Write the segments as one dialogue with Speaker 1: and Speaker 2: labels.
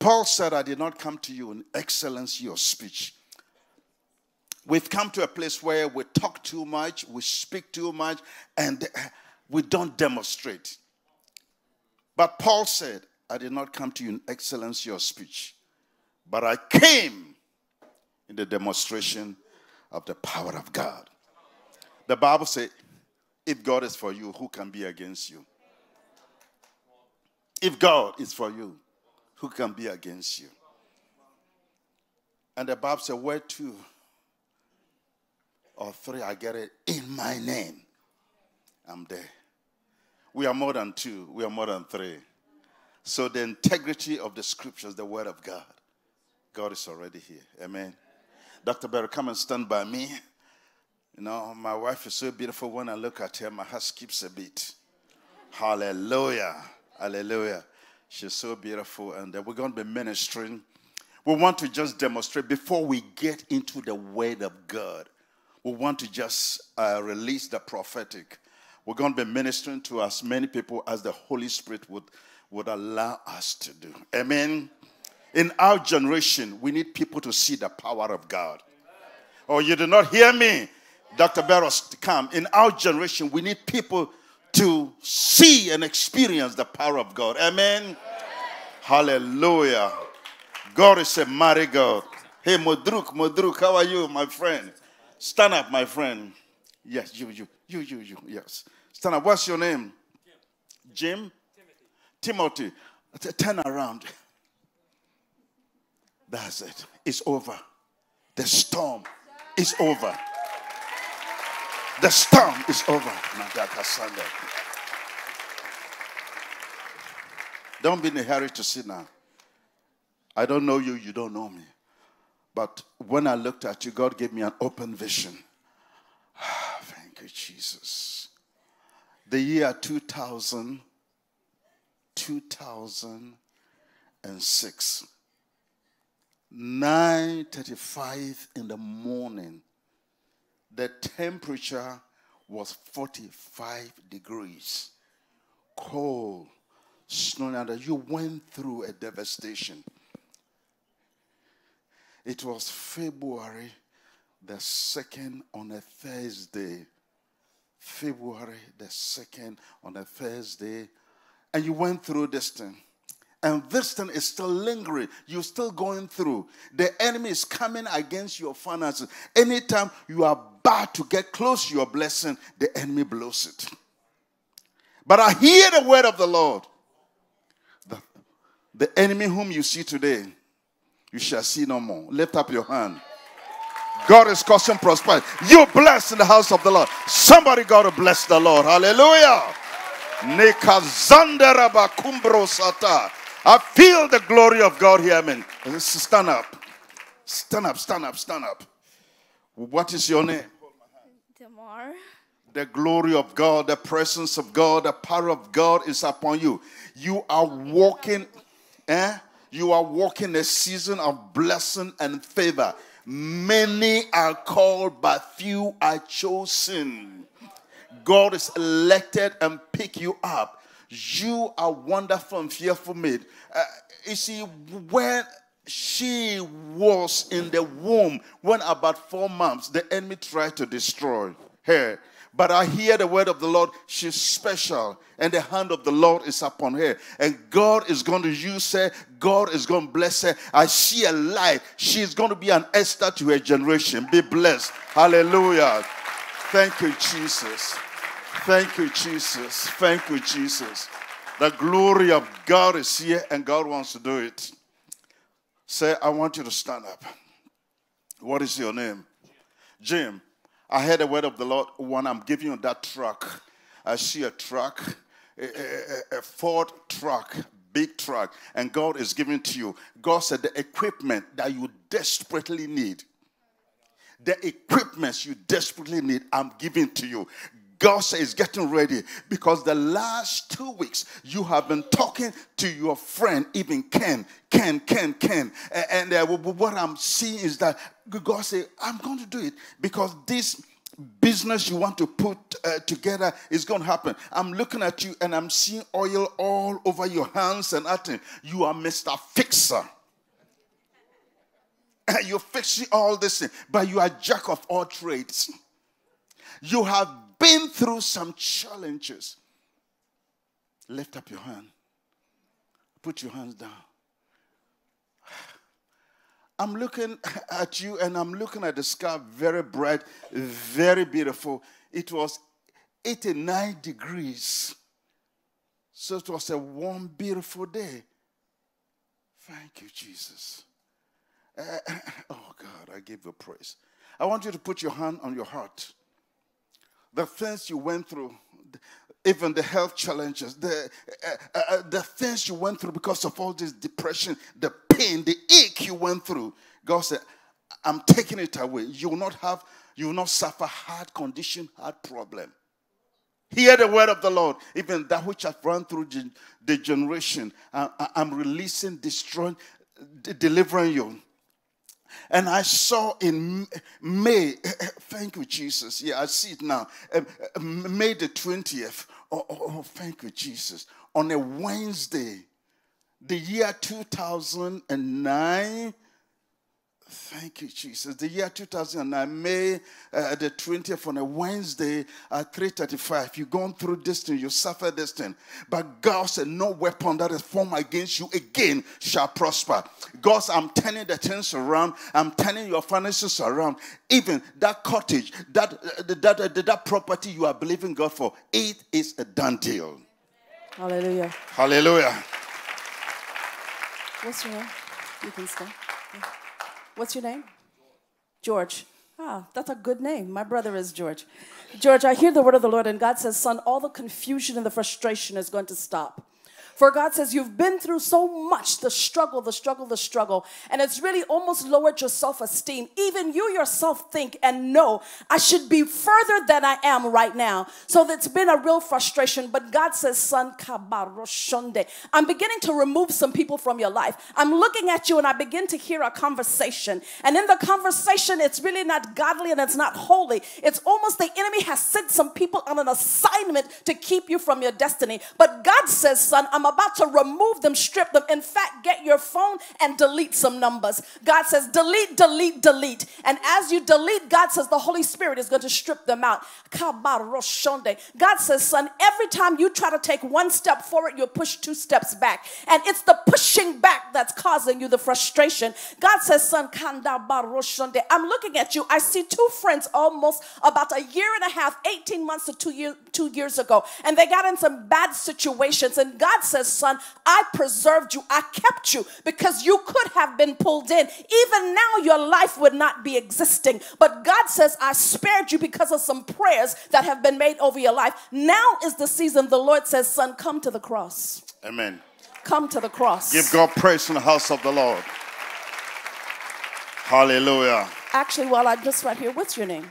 Speaker 1: Paul said, I did not come to you in excellency of speech. We've come to a place where we talk too much, we speak too much, and we don't demonstrate. But Paul said, I did not come to you in excellency of speech, but I came in the demonstration of the power of God. The Bible says, if God is for you, who can be against you? If God is for you, who can be against you? And the Bible said, Where two or three I get it in my name, I'm there. We are more than two, we are more than three. So the integrity of the scriptures, the word of God, God is already here. Amen. Dr. Barry, come and stand by me. You know, my wife is so beautiful. When I look at her, my heart skips a beat. Hallelujah. Hallelujah. She's so beautiful. And uh, we're going to be ministering. We want to just demonstrate before we get into the Word of God. We want to just uh, release the prophetic. We're going to be ministering to as many people as the Holy Spirit would, would allow us to do. Amen. In our generation, we need people to see the power of God. Oh, you did not hear me, Dr. Barros, come. In our generation, we need people to see and experience the power of God. Amen. Hallelujah. God is a mighty God. Hey, Modruk, Modruk, how are you, my friend? Stand up, my friend. Yes, you, you, you, you, you. Yes. Stand up. What's your name? Jim? Timothy. Timothy. Turn around. That's it. It's over. The storm is over. The storm is over. Don't be in a hurry to sit now. I don't know you, you don't know me. But when I looked at you, God gave me an open vision. Ah, thank you, Jesus. The year 2000, 2006, 9.35 in the morning, the temperature was 45 degrees. Cold, snowing, you went through a devastation. It was February the 2nd on a Thursday. February the 2nd on a Thursday. And you went through this thing. And this thing is still lingering. You're still going through. The enemy is coming against your finances. Anytime you are about to get close to your blessing, the enemy blows it. But I hear the word of the Lord. The, enemy whom you see today, you shall see no more. Lift up your hand. God is causing prosperity. You blessed in the house of the Lord. Somebody got to bless the Lord. Hallelujah. I feel the glory of God here, man. Stand up. Stand up, stand up, stand up. What is your name?
Speaker 2: Tamar.
Speaker 1: The glory of God, the presence of God, the power of God is upon you. You are walking, eh? You are walking a season of blessing and favor. Many are called, but few are chosen. God is elected and pick you up you are wonderful and fearful made. Uh, you see, when she was in the womb, when about four months, the enemy tried to destroy her. But I hear the word of the Lord. She's special, and the hand of the Lord is upon her. And God is going to use her. God is going to bless her. I see a light. She's going to be an Esther to her generation. Be blessed. Hallelujah. Thank you, Jesus. Thank you, Jesus. Thank you, Jesus. The glory of God is here and God wants to do it. Say, I want you to stand up. What is your name? Jim. I heard the word of the Lord when I'm giving you that truck. I see a truck, a, a, a Ford truck, big truck, and God is giving to you. God said the equipment that you desperately need the equipment you desperately need, I'm giving to you. God says getting ready because the last two weeks you have been talking to your friend, even Ken, Ken, Ken, Ken. And, uh, what I'm seeing is that God said, I'm going to do it because this business you want to put uh, together is going to happen. I'm looking at you and I'm seeing oil all over your hands and acting. You are Mr. Fixer. You're fixing all this, thing, but you are jack of all trades. You have been through some challenges. Lift up your hand. Put your hands down. I'm looking at you and I'm looking at the sky, very bright, very beautiful. It was 89 degrees. So it was a warm, beautiful day. Thank you, Jesus. Uh, oh, God, I give you praise. I want you to put your hand on your heart. The things you went through, even the health challenges, the, uh, uh, uh, the things you went through because of all this depression, the pain, the ache you went through, God said, I'm taking it away. You will not have, you will not suffer heart condition, heart problem. Hear the word of the Lord. Even that which I've run through the generation, I'm releasing, destroying, delivering you. And I saw in May, thank you, Jesus. Yeah, I see it now. Um, May the 20th. Oh, oh, oh, thank you, Jesus. On a Wednesday, the year 2009, Thank you, Jesus. The year 2009, May uh, the 20th on a Wednesday at 3:35. You've gone through this thing, you suffered this thing, but God said, "No weapon that is formed against you again shall prosper." God, I'm turning the things around. I'm turning your finances around. Even that cottage, that uh, that, uh, that, that property you are believing God for, it is a done deal.
Speaker 2: Hallelujah.
Speaker 1: Hallelujah.
Speaker 2: What's name? You can stay. What's your name? George. Ah, that's a good name. My brother is George. George, I hear the word of the Lord, and God says, Son, all the confusion and the frustration is going to stop. For God says, You've been through so much the struggle, the struggle, the struggle, and it's really almost lowered your self esteem. Even you yourself think and know, I should be further than I am right now. So that's been a real frustration. But God says, Son, I'm beginning to remove some people from your life. I'm looking at you and I begin to hear a conversation. And in the conversation, it's really not godly and it's not holy. It's almost the enemy has sent some people on an assignment to keep you from your destiny. But God says, Son, I'm about to remove them, strip them. In fact, get your phone and delete some numbers. God says, delete, delete, delete. And as you delete, God says the Holy Spirit is going to strip them out. God says, son, every time you try to take one step forward, you push two steps back. And it's the pushing back that's causing you the frustration. God says, son, I'm looking at you. I see two friends almost about a year and a half, 18 months to two, year, two years ago, and they got in some bad situations. And God says, says, Son, I preserved you, I kept you because you could have been pulled in. Even now, your life would not be existing. But God says, I spared you because of some prayers that have been made over your life. Now is the season the Lord says, Son, come to the cross.
Speaker 1: Amen.
Speaker 2: Come to the cross.
Speaker 1: Give God praise in the house of the Lord. Hallelujah.
Speaker 2: Actually, while I'm just right here, what's your name?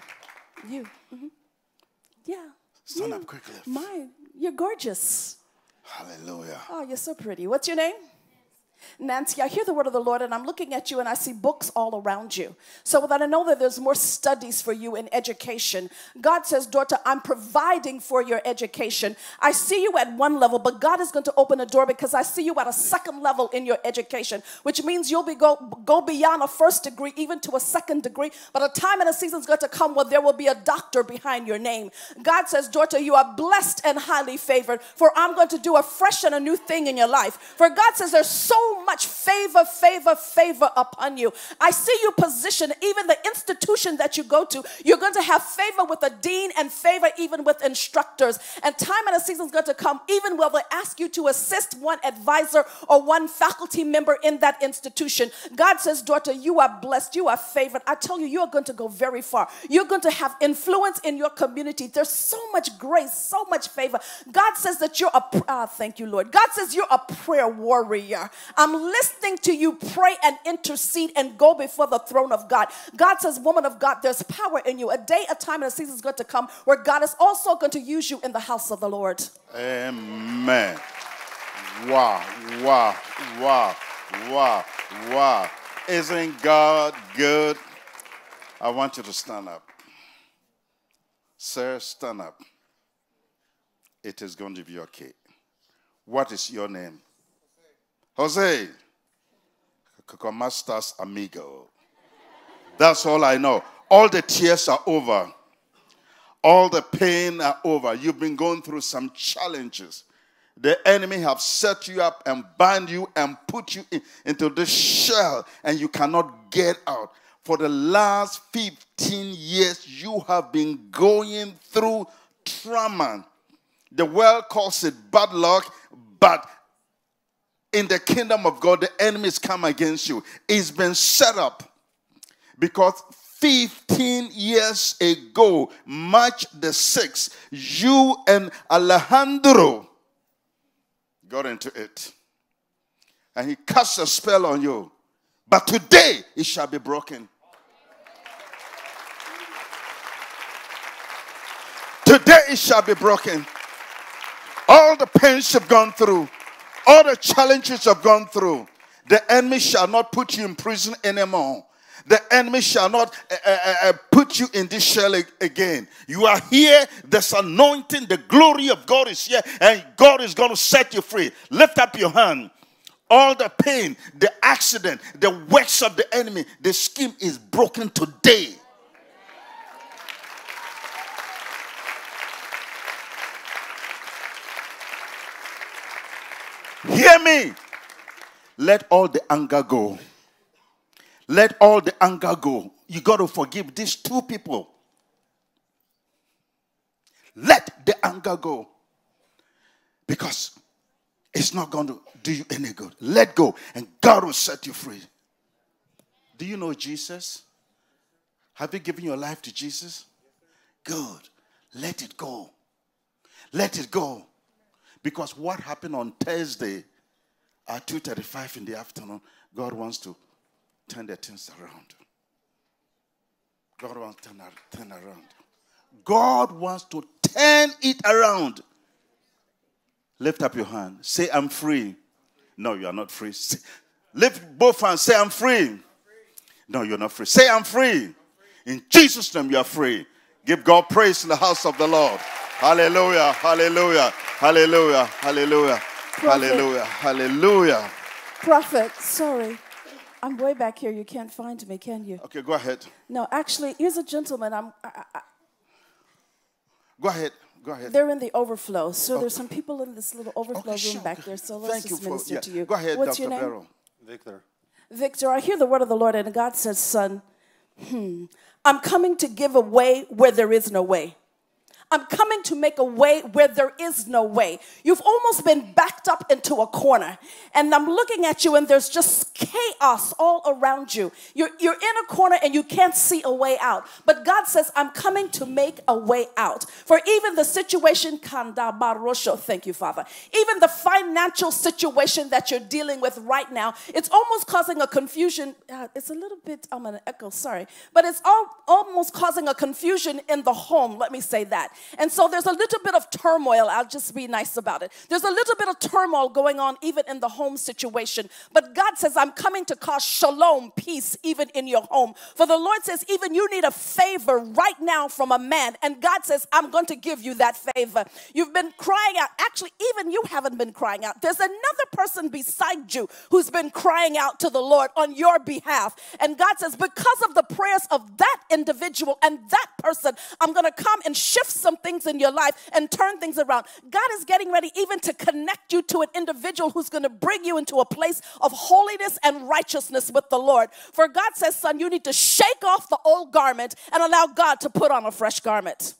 Speaker 2: You. Mm-hmm. Yeah.
Speaker 1: Stand you. up quickly.
Speaker 2: Mine. You're gorgeous.
Speaker 1: Hallelujah.
Speaker 2: Oh, you're so pretty. What's your name? Nancy, I hear the word of the Lord and I'm looking at you and I see books all around you. So that I know that there's more studies for you in education. God says, daughter, I'm providing for your education. I see you at one level, but God is going to open a door because I see you at a second level in your education, which means you'll be go, go beyond a first degree, even to a second degree. But a time and a season is going to come where there will be a doctor behind your name. God says, daughter, you are blessed and highly favored, for I'm going to do a fresh and a new thing in your life. For God says, there's so much favor, favor, favor upon you. I see you position even the institution that you go to. You're going to have favor with the dean and favor even with instructors. And time and a season is going to come even where they ask you to assist one advisor or one faculty member in that institution. God says, daughter, you are blessed. You are favored. I tell you, you are going to go very far. You're going to have influence in your community. There's so much grace, so much favor. God says that you're a, ah, thank you, Lord. God says you're a prayer warrior. I'm listening to you pray and intercede and go before the throne of God. God says, Woman of God, there's power in you. A day, a time, and a season is going to come where God is also going to use you in the house of the Lord.
Speaker 1: Amen. Wow, wow, wow, wow, wow. Isn't God good? I want you to stand up. Sir, stand up. It is going to be okay. What is your name? Jose. Masters amigo. That's all I know. All the tears are over. All the pain are over. You've been going through some challenges. The enemy have set you up and bind you and put you in, into this shell and you cannot get out. For the last 15 years, you have been going through trauma. The world calls it bad luck, but in the kingdom of God, the enemies come against you. It's been set up because 15 years ago, March the 6th, you and Alejandro got into it. And he cast a spell on you. But today it shall be broken. Today it shall be broken. All the pains you've gone through, all the challenges you've gone through, the enemy shall not put you in prison anymore. The enemy shall not uh, uh, put you in this shell again. You are here. There's anointing. The glory of God is here, and God is going to set you free. Lift up your hand. All the pain, the accident, the works of the enemy, the scheme is broken today. Hear me. Let all the anger go. Let all the anger go. You got to forgive these two people. Let the anger go. Because it's not going to do you any good. Let go, and God will set you free. Do you know Jesus? Have you given your life to Jesus? Good. Let it go. Let it go. Because what happened on Thursday at 2:35 in the afternoon, God wants to turn the things around. God wants to turn, turn around. God wants to turn it around. Lift up your hand. Say, I'm free. No, you are not free. Say, lift both hands. Say, I'm free. No, you're not free. Say, I'm free. In Jesus' name, you are free. Give God praise in the house of the Lord. Hallelujah. Hallelujah. Hallelujah. Hallelujah. Hallelujah. Hallelujah.
Speaker 2: Prophet, sorry. I'm way back here. You can't find me, can you?
Speaker 1: Okay, go ahead.
Speaker 2: No, actually, here's a gentleman. I'm. I, I,
Speaker 1: go ahead. Go ahead.
Speaker 2: They're in the overflow. So okay. there's some people in this little overflow okay, room sure. back there. So let's
Speaker 1: Thank
Speaker 2: just
Speaker 1: you
Speaker 2: minister
Speaker 1: for, yeah.
Speaker 2: to you.
Speaker 1: Go ahead,
Speaker 2: What's
Speaker 1: Dr.
Speaker 2: your name?
Speaker 1: Barrow.
Speaker 3: Victor.
Speaker 2: Victor, I hear the word of the Lord, and God says, "Son, hmm, I'm coming to give a way where there is no way." I'm coming to make a way where there is no way. You've almost been backed up into a corner. And I'm looking at you, and there's just chaos all around you. You're, you're in a corner and you can't see a way out. But God says, I'm coming to make a way out. For even the situation, Kanda thank you, Father. Even the financial situation that you're dealing with right now, it's almost causing a confusion. Uh, it's a little bit, I'm going to echo, sorry. But it's all, almost causing a confusion in the home, let me say that. And so there's a little bit of turmoil. I'll just be nice about it. There's a little bit of turmoil going on even in the home situation. But God says, I'm coming to cause shalom, peace, even in your home. For the Lord says, even you need a favor right now from a man. And God says, I'm going to give you that favor. You've been crying out. Actually, even you haven't been crying out. There's another person beside you who's been crying out to the Lord on your behalf. And God says, because of the prayers of that individual and that person, I'm going to come and shift some things in your life and turn things around. God is getting ready even to connect you to an individual who's going to bring you into a place of holiness and righteousness with the Lord. For God says, son, you need to shake off the old garment and allow God to put on a fresh garment.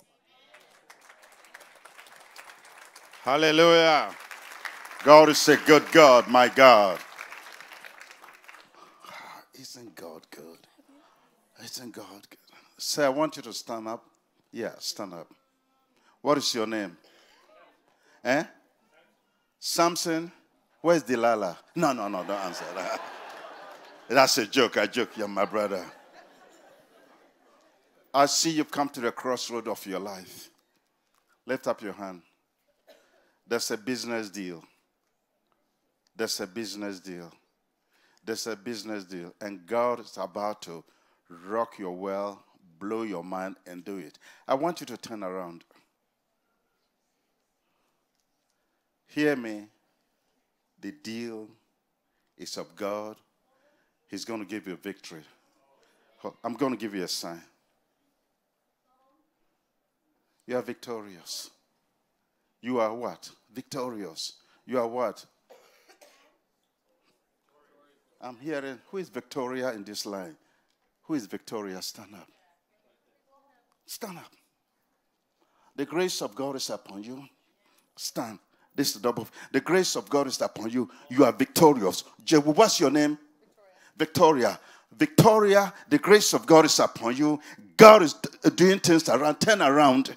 Speaker 1: Hallelujah. God is a good God, my God. Isn't God good? Isn't God good? Say, I want you to stand up. Yeah, stand up. What is your name? Eh? Samson? Where's Delilah? No, no, no, don't answer that. That's a joke. I joke. You're my brother. I see you've come to the crossroad of your life. Lift up your hand. There's a business deal. There's a business deal. There's a business deal. And God is about to rock your well blow your mind and do it. I want you to turn around. Hear me. The deal is of God. He's going to give you a victory. I'm going to give you a sign. You are victorious. You are what? Victorious. You are what? I'm hearing who is Victoria in this line? Who is Victoria? Stand up. Stand up. The grace of God is upon you. Stand. This is the double. The grace of God is upon you. You are victorious. What's your name? Victoria. Victoria, the grace of God is upon you. God is uh, doing things around, turn around.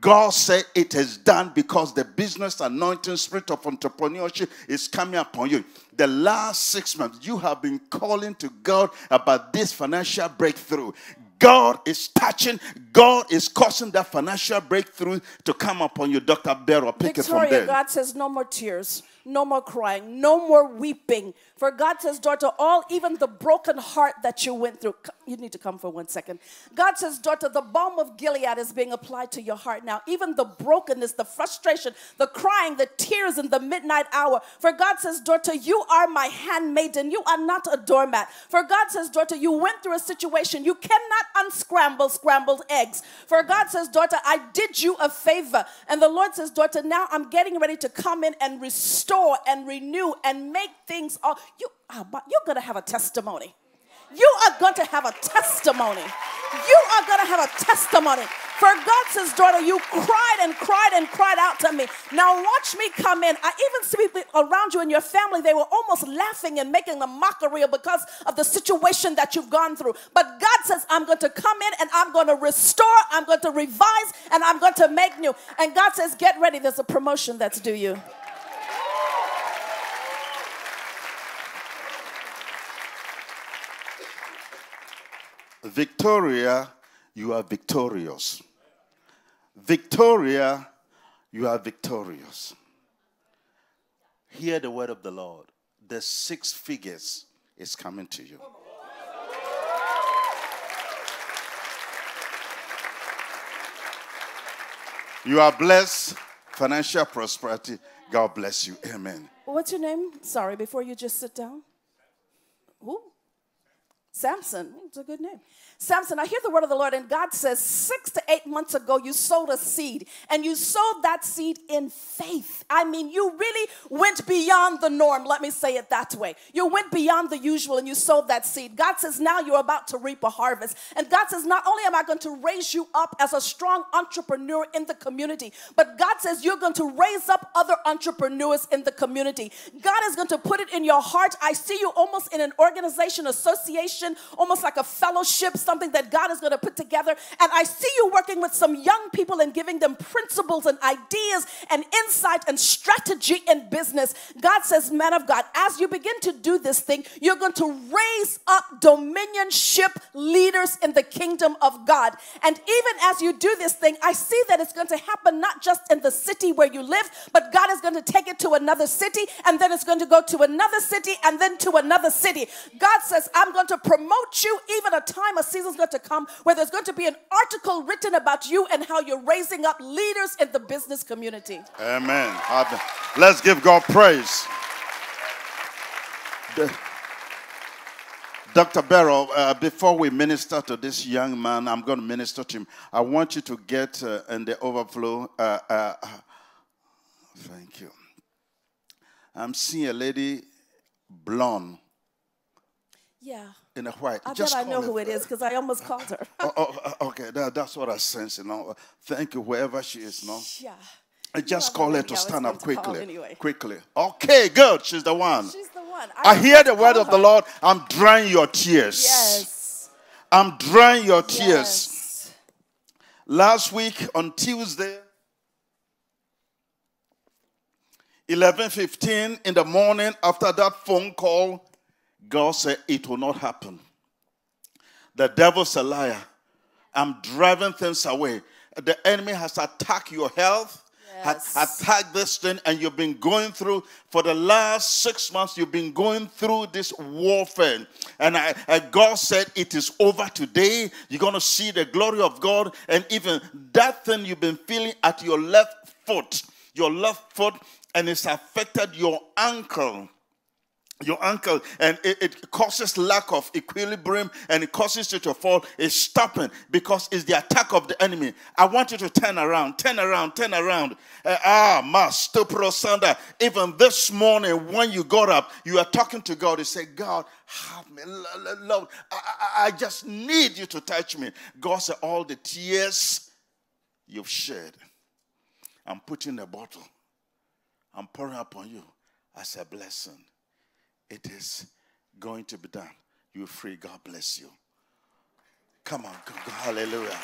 Speaker 1: God said it is done because the business anointing spirit of entrepreneurship is coming upon you. The last six months, you have been calling to God about this financial breakthrough. God is touching, God is causing that financial breakthrough to come upon you, Dr. Barrow. Pick
Speaker 2: Victoria,
Speaker 1: it from there.
Speaker 2: God says no more tears, no more crying, no more weeping. For God says, daughter, all even the broken heart that you went through. You need to come for one second. God says, daughter, the balm of Gilead is being applied to your heart now. Even the brokenness, the frustration, the crying, the tears in the midnight hour. For God says, daughter, you are my handmaiden. You are not a doormat. For God says, daughter, you went through a situation. You cannot unscramble scrambled eggs. For God says, daughter, I did you a favor. And the Lord says, daughter, now I'm getting ready to come in and restore and renew and make things all you ah, are, you're going to have a testimony. You are going to have a testimony. You are going to have a testimony. For God says, daughter, you cried and cried and cried out to me. Now watch me come in. I even see people around you and your family, they were almost laughing and making a mockery because of the situation that you've gone through. But God says, I'm going to come in and I'm going to restore, I'm going to revise, and I'm going to make new. And God says, get ready. There's a promotion that's due you.
Speaker 1: Victoria, you are victorious. Victoria, you are victorious. Hear the word of the Lord. The six figures is coming to you. You are blessed, financial prosperity. God bless you. Amen.
Speaker 2: What's your name? Sorry, before you just sit down. Who? Samson. It's a good name. Samson, I hear the word of the Lord, and God says, six to eight months ago, you sowed a seed, and you sowed that seed in faith. I mean, you really went beyond the norm. Let me say it that way. You went beyond the usual, and you sowed that seed. God says, now you're about to reap a harvest. And God says, not only am I going to raise you up as a strong entrepreneur in the community, but God says, you're going to raise up other entrepreneurs in the community. God is going to put it in your heart. I see you almost in an organization, association, almost like a fellowship something that God is going to put together. And I see you working with some young people and giving them principles and ideas and insight and strategy in business. God says, man of God, as you begin to do this thing, you're going to raise up dominionship leaders in the kingdom of God. And even as you do this thing, I see that it's going to happen not just in the city where you live, but God is going to take it to another city, and then it's going to go to another city, and then to another city. God says, I'm going to promote you even a time, a season's going to come where there's going to be an article written about you and how you're raising up leaders in the business community.
Speaker 1: Amen. Let's give God praise. Dr. Barrow, uh, before we minister to this young man, I'm going to minister to him. I want you to get uh, in the overflow. Uh, uh thank you. I'm seeing a lady blonde.
Speaker 2: Yeah
Speaker 1: in a white.
Speaker 2: I Just bet I know who it is because I almost called her.
Speaker 1: Oh, oh, oh, oh, okay, that, that's what I sense. You know, thank you, wherever she is. No.
Speaker 2: Yeah.
Speaker 1: I just call her to stand up quickly.
Speaker 2: Anyway.
Speaker 1: Quickly. Okay, good. She's the one.
Speaker 2: She's the one.
Speaker 1: I, I hear the word her. of the Lord. I'm drying your tears.
Speaker 2: Yes.
Speaker 1: I'm drying your tears.
Speaker 2: Yes.
Speaker 1: Last week on Tuesday, 11:15 in the morning after that phone call God said, It will not happen. The devil's a liar. I'm driving things away. The enemy has attacked your health.
Speaker 2: Yes.
Speaker 1: attacked this thing and you've been going through for the last six months you've been going through this warfare and I, and god said it is over today you're going to see the glory of god and even that thing you've been feeling at your left foot your left foot and it's affected your ankle your ankle and it, it, causes lack of equilibrium and it causes you to fall is stopping because it's the attack of the enemy. I want you to turn around turn around turn around. Uh, ah master prosanda even this morning when you got up you are talking to god. You say god have me I, I, I just need you to touch me. God said all the tears you've shed i'm putting a bottle. I'm pouring upon you as a blessing it is going to be done. You're free. God bless you. Come on. Come, hallelujah.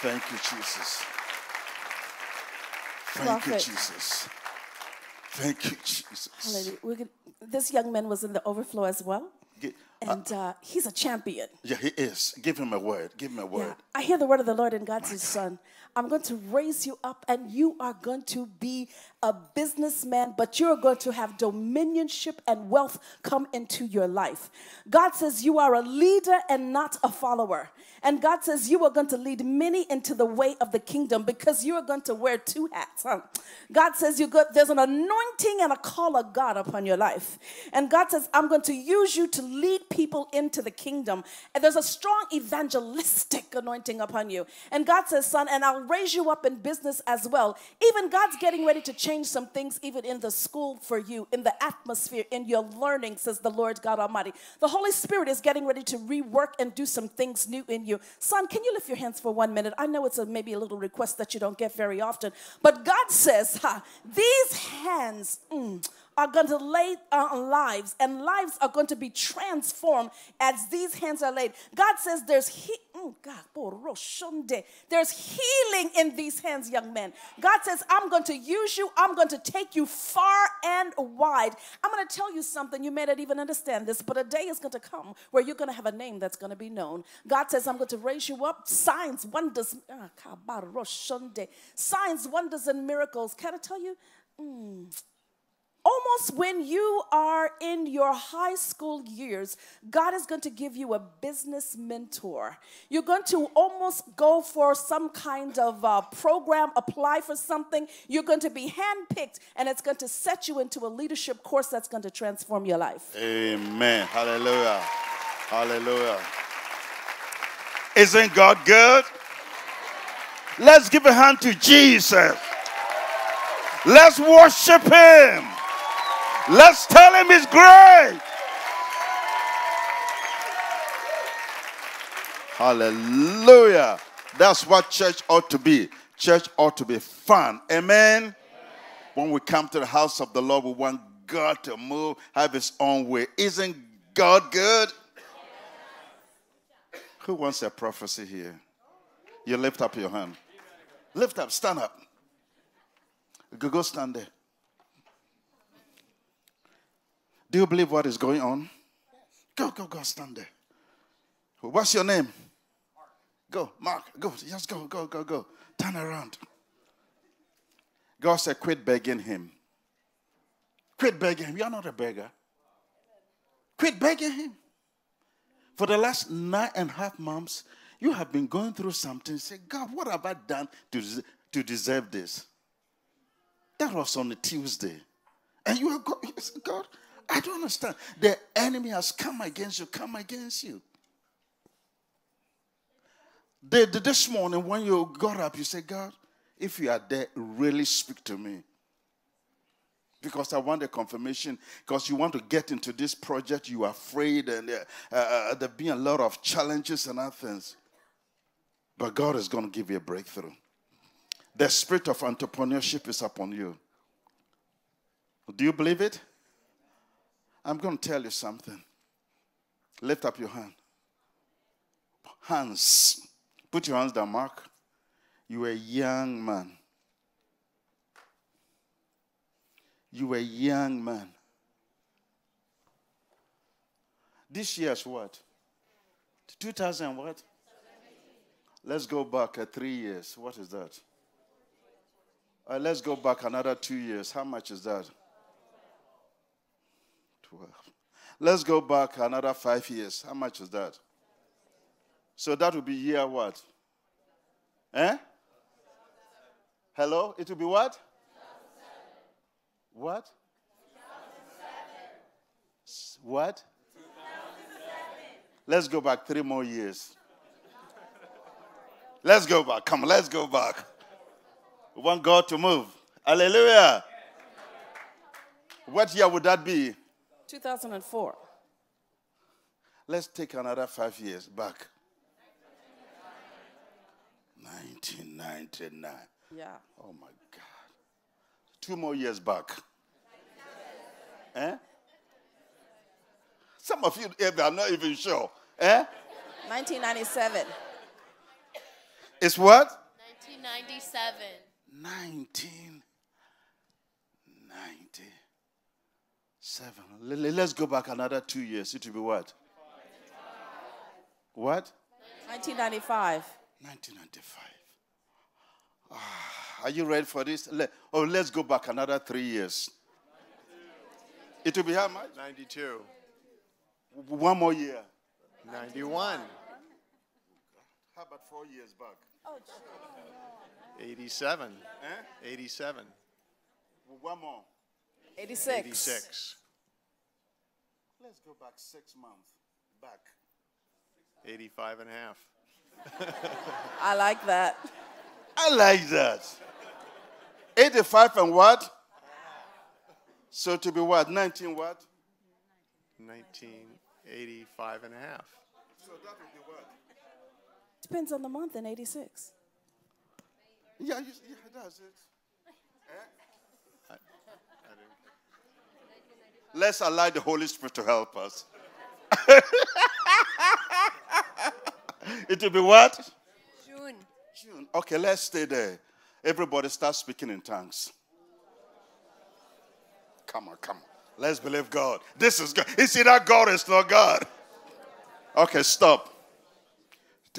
Speaker 1: Thank you, Jesus. Thank you, Jesus. Thank you, Jesus.
Speaker 2: Hallelujah. This young man was in the overflow as well, and uh, he's a champion.
Speaker 1: yeah, he is. Give him a word. Give him a word.
Speaker 2: Yeah. I hear the word of the Lord, and God says, Son, I'm going to raise you up, and you are going to be a businessman, but you're going to have dominionship and wealth come into your life. God says, You are a leader and not a follower. And God says, You are going to lead many into the way of the kingdom because you are going to wear two hats. huh? God says, you got, There's an anointing and a call of God upon your life. And God says, I'm going to use you to lead people into the kingdom. And there's a strong evangelistic anointing upon you. And God says, Son, and I'll raise you up in business as well. Even God's getting ready to change some things, even in the school for you, in the atmosphere, in your learning, says the Lord God Almighty. The Holy Spirit is getting ready to rework and do some things new in you. Son, can you lift your hands for one minute? I know it's a, maybe a little request that you don't get very often, but God says, ha, these hands. mm, are going to lay on lives, and lives are going to be transformed as these hands are laid. God says there's he- mm, God, boroshonde. there's healing in these hands, young men. God says, I'm going to use you, I'm going to take you far and wide. I'm going to tell you something, you may not even understand this, but a day is going to come where you're going to have a name that's going to be known. God says, I'm going to raise you up, signs, wonders, ah, signs, wonders, and miracles. Can I tell you? Almost when you are in your high school years, God is going to give you a business mentor. You're going to almost go for some kind of uh, program, apply for something. You're going to be handpicked, and it's going to set you into a leadership course that's going to transform your life.
Speaker 1: Amen. Hallelujah. Hallelujah. Isn't God good? Let's give a hand to Jesus. Let's worship Him. Let's tell Him He's great. Hallelujah. That's what church ought to be. Church ought to be fun. Amen. When we come to the house of the Lord, we want God to move, have His own way. Isn't God good? Who wants a prophecy here? You lift up your hand. Lift up, stand up. Go, go stand there. Do you believe what is going on? Go, go, go, stand there. What's your name? Go, Mark, go, just go, go, go, go. Turn around. God said, quit begging him. Quit begging him. You're not a beggar. Quit begging him. For the last nine and a half months, you have been going through something. Say, God, what have I done to, to deserve this? That was on a Tuesday. And you are go- you say, God, I don't understand. The enemy has come against you, come against you. The- the- this morning, when you got up, you say, God, if you are there, really speak to me. Because I want a confirmation, because you want to get into this project, you are afraid, and uh, uh, there being a lot of challenges and other things. But God is going to give you a breakthrough. The spirit of entrepreneurship is upon you. Do you believe it? I'm going to tell you something. Lift up your hand. Hands. Put your hands down, Mark. You are a young man. You are a young man. This year's what? 2000 what? Let's go back at three years. What is that? Right, let's go back another two years. How much is that? 12. Let's go back another five years. How much is that? So that would be year what? Eh? Hello? It will be what? What? What? Let's go back three more years. Let's go back. Come on, let's go back. We want God to move. Hallelujah. What year would that be?
Speaker 2: 2004.
Speaker 1: Let's take another five years back. 1999.
Speaker 2: Yeah.
Speaker 1: Oh my God. Two more years back. Eh? Some of you eh, are not even sure. Eh?
Speaker 2: 1997.
Speaker 1: It's what?
Speaker 3: 1997.
Speaker 1: 1997. L- l- Let's go back another two years. It will be what? What?
Speaker 2: 1995.
Speaker 1: 1995. Ah, are you ready for this? Le- oh, let's go back another three years. It will be how much?
Speaker 4: 92,
Speaker 1: One more year.
Speaker 4: 91,
Speaker 1: How about four years back?
Speaker 4: Oh, 87,
Speaker 1: Eh?
Speaker 4: 87,
Speaker 1: One more.
Speaker 2: 86.
Speaker 4: 86,
Speaker 1: Let's go back six months back.
Speaker 4: 85 and a half,
Speaker 2: I like that.
Speaker 1: I like that. 85 and what? So to be what? 19 what?
Speaker 4: 1985 and a half.
Speaker 1: So that would be what?
Speaker 2: Depends on the month in 86.
Speaker 1: Yeah, you, yeah that's it.
Speaker 4: I didn't-
Speaker 1: Let's allow the Holy Spirit to help us. it will be what?
Speaker 3: June.
Speaker 1: June. Okay, let's stay there. Everybody start speaking in tongues. Come on, come on. Let's believe God. This is God. Is it that God is not God? Okay, stop.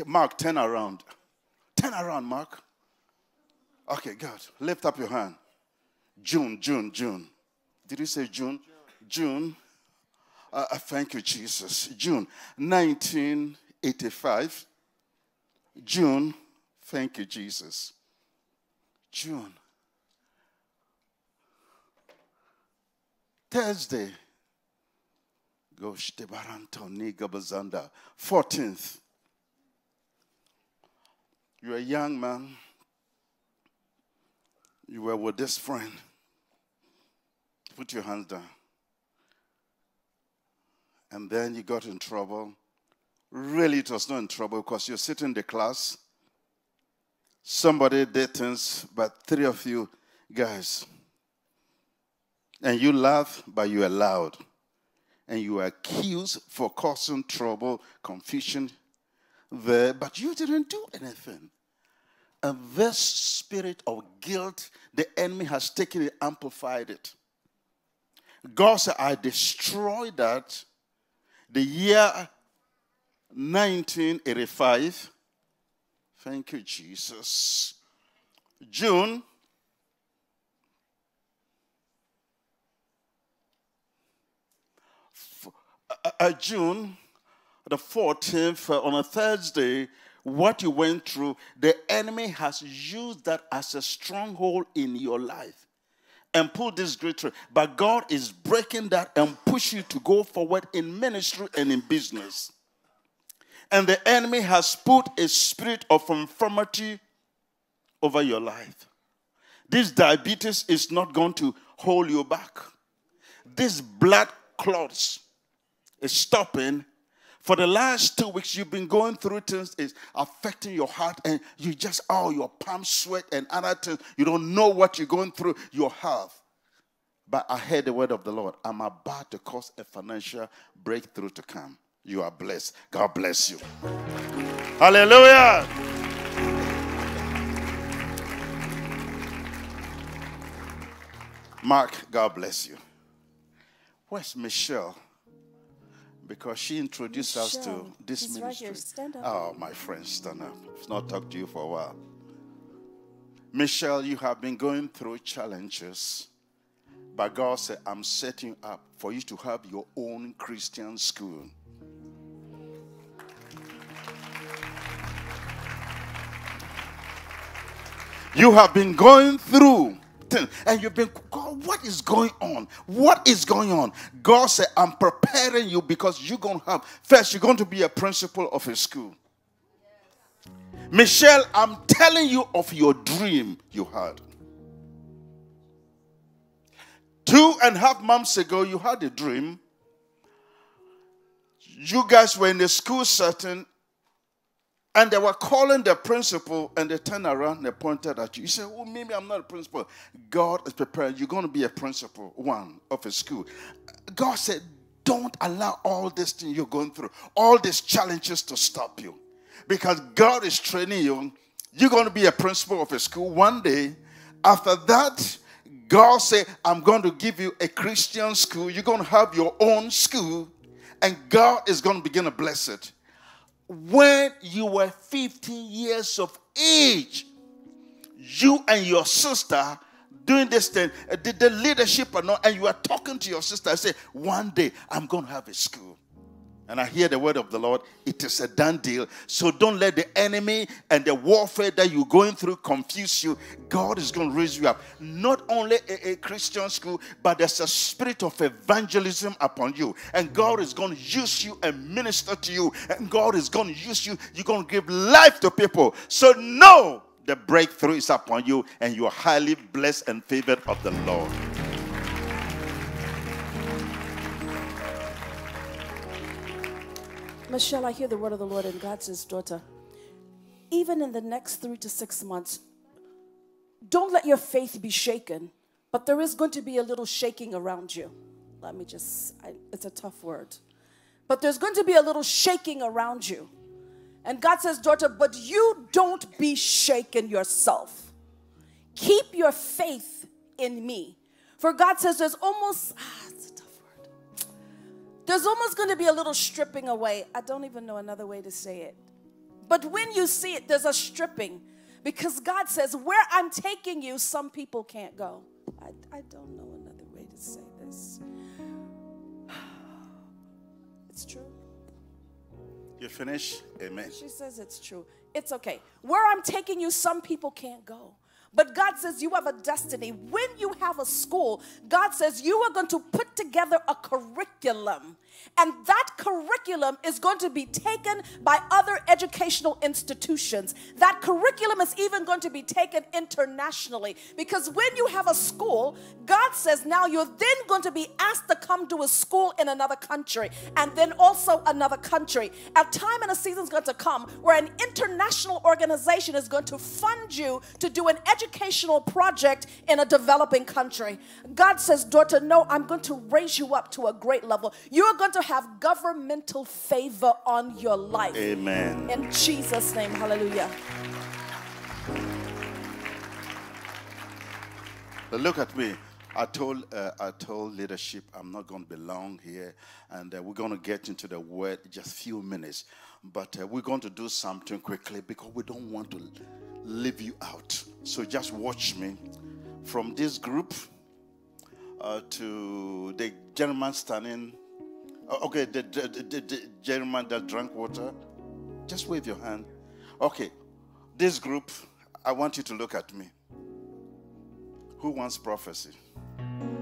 Speaker 1: Mark, turn around. Turn around, Mark. Okay, God. Lift up your hand. June, June, June. Did you say June? June. Uh, uh, thank you, Jesus. June 1985. June. Thank you, Jesus. June. Thursday. Gosh, Debarantoni Gabazanda. 14th. You're a young man. You were with this friend. Put your hands down. And then you got in trouble. Really, it was not in trouble because you're sitting in the class. Somebody did things, but three of you guys. And you laugh, but you are loud. And you are accused for causing trouble, confusion there, but you didn't do anything. And this spirit of guilt, the enemy has taken it, amplified it. God said, I destroy that the year 1985. Thank you, Jesus. June. uh, uh, June the 14th, uh, on a Thursday, what you went through, the enemy has used that as a stronghold in your life and pull this great tree. But God is breaking that and push you to go forward in ministry and in business. And the enemy has put a spirit of infirmity over your life. This diabetes is not going to hold you back. This blood clots is stopping. For the last two weeks, you've been going through things is affecting your heart, and you just oh your palms sweat and other things. You don't know what you're going through. Your health. But I heard the word of the Lord. I'm about to cause a financial breakthrough to come. You are blessed. God bless you. Hallelujah. Mark, God bless you. Where's Michelle? Because she introduced us to this
Speaker 2: she's right
Speaker 1: ministry.
Speaker 2: here. Stand up.
Speaker 1: Oh, my friend, stand up. I've not talked to you for a while. Michelle, you have been going through challenges, but God said, I'm setting up for you to have your own Christian school. You have been going through and you've been, God, what is going on? What is going on? God said, I'm preparing you because you're going to have, first, you're going to be a principal of a school. Michelle, I'm telling you of your dream you had. Two and a half months ago, you had a dream. You guys were in the school setting, and they were calling the principal, and they turned around and they pointed at you. You said, Oh, maybe I'm not a principal. God is preparing. You're going to be a principal, one of a school. God said, Don't allow all this thing you're going through, all these challenges to stop you. Because God is training you. You're going to be a principal of a school one day. After that, God said, I'm going to give you a Christian school. You're going to have your own school, and God is going to begin to bless it when you were 15 years of age, you and your sister doing this thing, uh, the, the leadership or not, and you are talking to your sister, I say, one day I'm going to have a school and I hear the word of the Lord, it is a done deal. So don't let the enemy and the warfare that you're going through confuse you. God is going to raise you up. Not only a, a, Christian school, but there's a spirit of evangelism upon you. And God is going to use you and minister to you. And God is going to use you. You're going to give life to people. So know the breakthrough is upon you, and you are highly blessed and favored of the Lord.
Speaker 2: Michelle, I hear the word of the Lord, and God says, daughter, even in the next three to six months, don't let your faith be shaken, but there is going to be a little shaking around you. Let me just, I, it's a tough word. But there's going to be a little shaking around you. And God says, daughter, but you don't be shaken yourself. Keep your faith in me. For God says there's almost, ah, there's almost going to be a little stripping away. I don't even know another way to say it. But when you see it, there's a stripping because God says, Where I'm taking you, some people can't go. I, I don't know another way to say this. It's true.
Speaker 1: You finish? Amen.
Speaker 2: She says it's true. It's okay. Where I'm taking you, some people can't go. But God says you have a destiny. When you have a school, God says you are going to put together a curriculum. And that curriculum is going to be taken by other educational institutions. That curriculum is even going to be taken internationally. Because when you have a school, God says now you're then going to be asked to come to a school in another country and then also another country. A time and a season is going to come where an international organization is going to fund you to do an educational project in a developing country. God says, Daughter, no, I'm going to raise you up to a great level. You're going to have governmental favor on your life.
Speaker 1: Amen.
Speaker 2: In Jesus' name, hallelujah.
Speaker 1: Look at me. I told uh, I told leadership I'm not going to be long here, and uh, we're going to get into the word in just a few minutes. But uh, we're going to do something quickly because we don't want to leave you out. So just watch me from this group uh, to the gentleman standing. Uh, okay, the, the, the, the gentleman that drank water. Just wave your hand. Okay, this group, I want you to look at me. Who wants prophecy?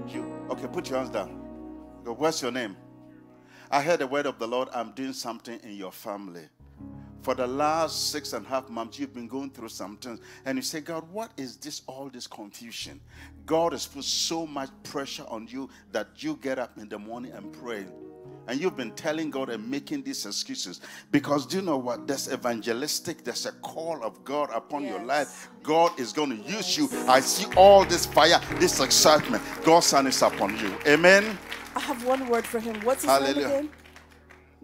Speaker 1: You. Okay, put your hands down. What's your name? I heard the word of the Lord. I'm doing something in your family. For the last six and a half months, you've been going through something. And you say, God, what is this, all this confusion? God has put so much pressure on you that you get up in the morning and pray. And you've been telling God and making these excuses. Because do you know what? There's evangelistic, there's a call of God upon yes. your life. God is going to use you. I see all this fire, this excitement. God's son is upon you. Amen.
Speaker 2: I have one word for him. What's his Hallelujah. name again?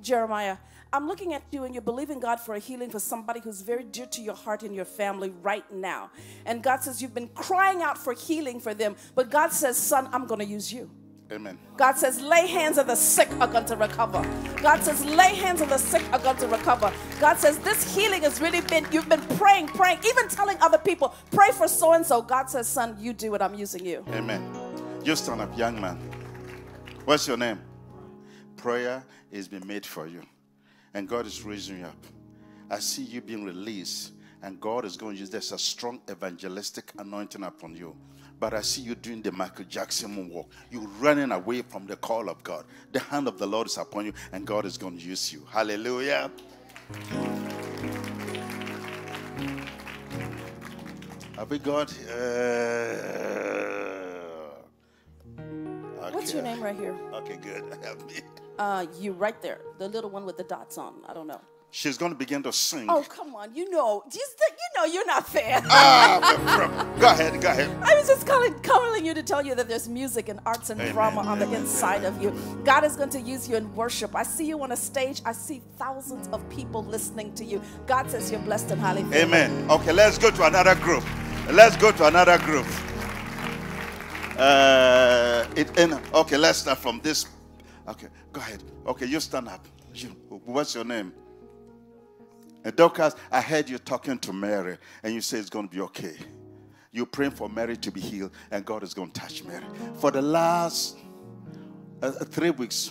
Speaker 2: Jeremiah. I'm looking at you and you're believing God for a healing for somebody who's very dear to your heart and your family right now. And God says you've been crying out for healing for them, but God says, Son, I'm going to use you.
Speaker 1: Amen.
Speaker 2: God says, lay hands on the sick are going to recover. God says, lay hands on the sick are going to recover. God says, this healing has really been, you've been praying, praying, even telling other people, pray for so and so. God says, son, you do it, I'm using you.
Speaker 1: Amen. You stand up, young man. What's your name? Prayer is being made for you, and God is raising you up. I see you being released, and God is going to use there's a strong evangelistic anointing upon you. But I see you doing the Michael Jackson walk. You're running away from the call of God. The hand of the Lord is upon you, and God is going to use you. Hallelujah. Have we got? Uh,
Speaker 2: What's your name right here?
Speaker 1: Okay, good. Help me.
Speaker 2: Uh, you right there, the little one with the dots on. I don't know.
Speaker 1: She's going to begin to sing.
Speaker 2: Oh, come on. You know, just, you know you're not fair.
Speaker 1: Ah, go ahead, go ahead.
Speaker 2: I was just calling, calling you to tell you that there's music and arts and
Speaker 1: Amen,
Speaker 2: drama on the
Speaker 1: amen,
Speaker 2: inside of you. God is going to use you in worship. I see you on a stage. I see thousands of people listening to you. God says you're blessed and highly favored.
Speaker 1: Amen. Okay, let's go to another group. Let's go to another group. Uh, it, and, okay, let's start from this. Okay, go ahead. Okay, you stand up. You, what's your name? And Dorcas, I heard you talking to Mary, and you say it's going to be okay. You're praying for Mary to be healed, and God is going to touch Mary. For the last uh, three weeks,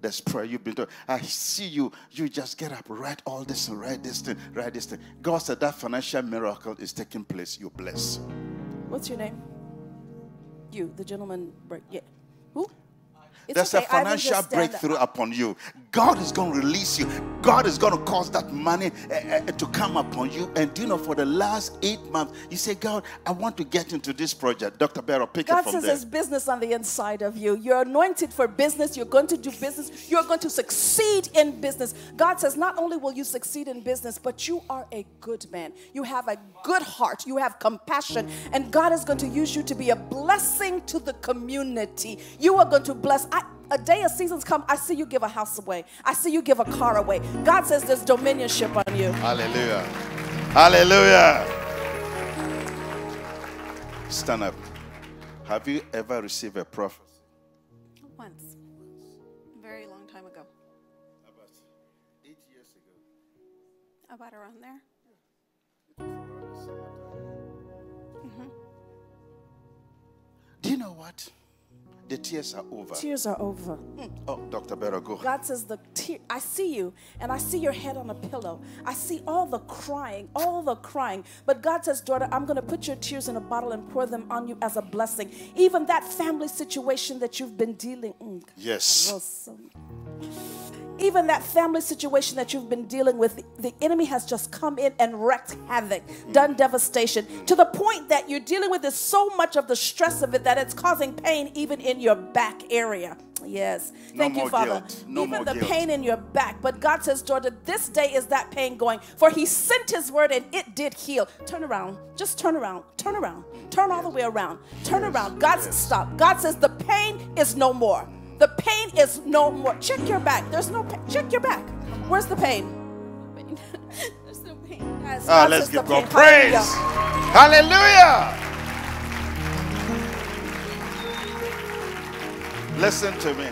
Speaker 1: there's prayer you've been doing. I see you. You just get up, write all this, and write this thing, write this thing. God said that financial miracle is taking place. You're blessed.
Speaker 2: What's your name? You, the gentleman. Yeah. It's
Speaker 1: There's
Speaker 2: okay,
Speaker 1: a financial
Speaker 2: just stand up.
Speaker 1: breakthrough upon you. God is going to release you. God is going to cause that money uh, uh, to come upon you. And you know, for the last eight months, you say, God, I want to get into this project. Dr. Barrow, pick
Speaker 2: God
Speaker 1: it from
Speaker 2: says
Speaker 1: there.
Speaker 2: there's business on the inside of you. You're anointed for business. You're going to do business. You're going to succeed in business. God says not only will you succeed in business, but you are a good man. You have a good heart. You have compassion. And God is going to use you to be a blessing to the community. You are going to bless. I, a day of seasons come, I see you give a house away. I see you give a car away. God says there's dominionship on you.
Speaker 1: Hallelujah. Hallelujah. Stand up. Have you ever received a prophecy?
Speaker 5: Once. Very long time ago.
Speaker 1: About eight years ago.
Speaker 5: About around there. Mm-hmm.
Speaker 1: Do you know what? The tears are over.
Speaker 2: Tears are over.
Speaker 1: Oh, Dr. Barrow, go.
Speaker 2: God says the tear I see you and I see your head on a pillow. I see all the crying, all the crying. But God says, daughter, I'm going to put your tears in a bottle and pour them on you as a blessing. Even that family situation that you've been dealing. Mm,
Speaker 1: Yes.
Speaker 2: Even that family situation that you've been dealing with, the, enemy has just come in and wreaked havoc, done devastation, to the point that you're dealing with is so much of the stress of it that it's causing pain even in your back area. Yes.
Speaker 1: No
Speaker 2: Thank you, Father.
Speaker 1: No
Speaker 2: even the
Speaker 1: guilt.
Speaker 2: pain in your back. But God says, daughter, this day is that pain going. For he sent his word and it did heal. Turn around. Just turn around. Turn around. Turn all the way around. Turn around. God says, stop. God says, the pain is no more. The pain is no more. Check your back. There's no pain. Check your back. Where's the pain?
Speaker 5: There's no pain.
Speaker 2: Yes,
Speaker 1: Ah, let's
Speaker 2: says
Speaker 1: give God praise.
Speaker 2: Hallelujah.
Speaker 1: Hallelujah. Listen to me.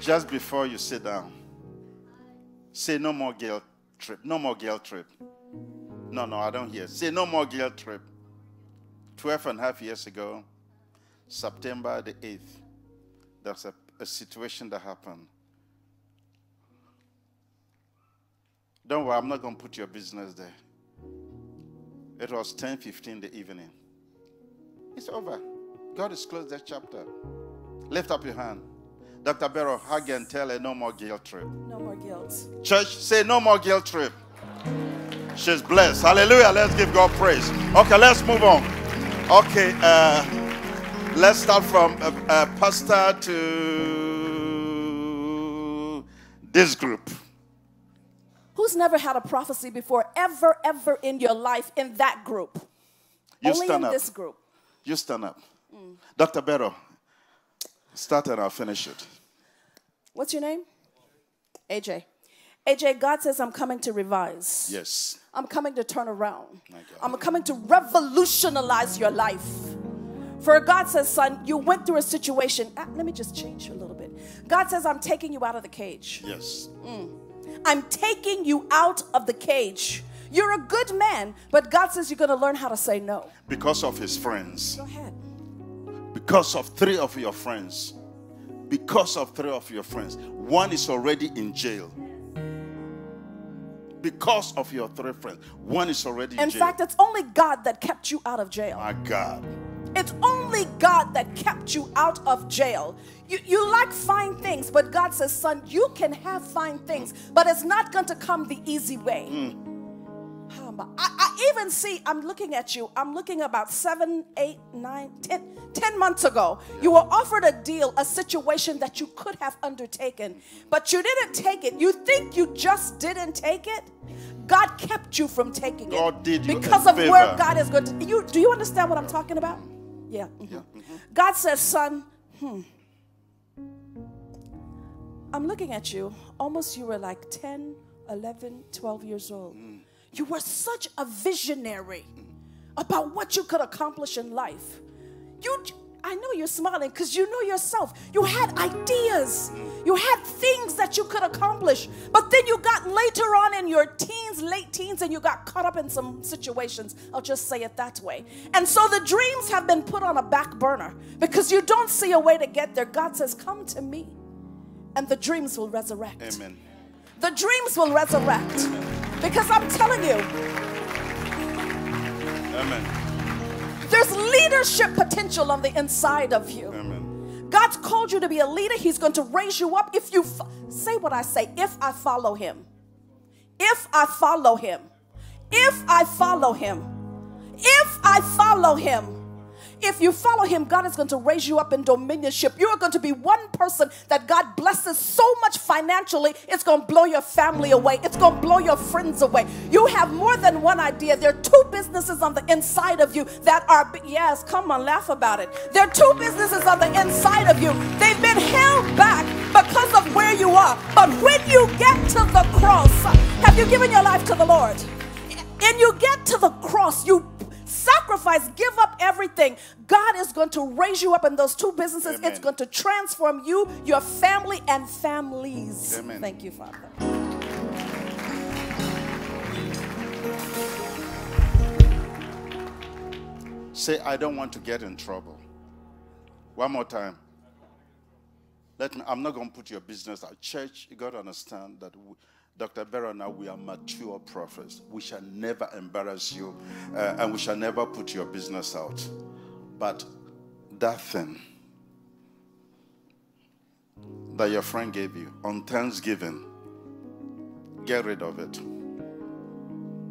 Speaker 1: Just before you sit down, say no more guilt trip. No more guilt trip. No, no, I don't hear. Say no more guilt trip. 12 and a half years ago, September the 8th, there's a, a situation that happened. Don't worry, I'm not going to put your business there. It was 10:15 the evening. It's over. God has closed that chapter. Lift up your hand. Dr. Barrow, hug and tell her no more guilt trip.
Speaker 2: No more guilt.
Speaker 1: Church, say no more guilt trip. She's blessed. Hallelujah. Let's give God praise. Okay, let's move on. Okay, uh, let's start from uh, uh, pastor to this group.
Speaker 2: Who's never had a prophecy before, ever, ever in your life in that group?
Speaker 1: You
Speaker 2: Only
Speaker 1: stand
Speaker 2: in
Speaker 1: up.
Speaker 2: this group.
Speaker 1: You stand up. Dr. Barrow, start and I'll finish it.
Speaker 2: What's your name? AJ. AJ, God says, I'm coming to revise.
Speaker 1: Yes.
Speaker 2: I'm coming to turn around. I'm coming to revolutionize your life. For God says, son, you went through a situation. Ah, let me just change you a little bit. God says, I'm taking you out of the cage.
Speaker 1: Yes.
Speaker 2: I'm taking you out of the cage. You're a good man, but God says you're going to learn how to say no.
Speaker 1: Because of his friends.
Speaker 2: Go ahead.
Speaker 1: Because of three of your friends. Because of three of your friends. One is already in jail. Because of your three friends. One is already in,
Speaker 2: In
Speaker 1: jail.
Speaker 2: fact, it's only God that kept you out of jail.
Speaker 1: My God.
Speaker 2: It's only God that kept you out of jail. You, you like fine things, but God says, son, you can have fine things, but it's not going to come the easy way. Hmm. My- I, I even see, I'm looking at you, I'm looking about seven, eight, nine, ten, ten months ago. You were offered a deal, a situation that you could have undertaken, but you didn't take it. You think you just didn't take it? God kept you from taking it.
Speaker 1: God did you
Speaker 2: because of where. God is going to. You do you understand what I'm talking about? Yeah. mhm. God says, son, hmm. I'm looking at you. Almost you were like 10, 11, 12 years old. You were such a visionary about what you could accomplish in life. You I know you're smiling because you know yourself. You had ideas. You had things that you could accomplish. But then you got later on in your teens, late teens, and you got caught up in some situations. I'll just say it that way. And so the dreams have been put on a back burner because you don't see a way to get there. God says, Come to me, and the dreams will resurrect.
Speaker 1: Amen.
Speaker 2: The dreams will resurrect. Because I'm telling you,
Speaker 1: Amen.
Speaker 2: There's leadership potential on the inside of you.
Speaker 1: Amen.
Speaker 2: God's called you to be a leader. He's going to raise you up if you say what I say. If I follow Him, if I follow Him, if I follow Him, if I follow Him. If you follow him, God is going to raise you up in dominionship. You are going to be one person that God blesses so much financially, it's going to blow your family away. It's going to blow your friends away. You have more than one idea. There are two businesses on the inside of you that are, yes, come on, laugh about it. There are two businesses on the inside of you. They've been held back because of where you are. But when you get to the cross, have you given your life to the Lord? And you get to the cross, you sacrifice, give up everything. God is going to raise you up in those two businesses.
Speaker 1: Amen.
Speaker 2: It's going to transform you, your family, and families.
Speaker 1: Amen.
Speaker 2: Thank you, Father.
Speaker 1: Say, I don't want to get in trouble. One more time. Let me, I'm not going to put your business out. Church, you got to understand that we, Dr. Berra we are mature prophets. We shall never embarrass you uh, and we shall never put your business out. But that thing that your friend gave you on Thanksgiving, get rid of it.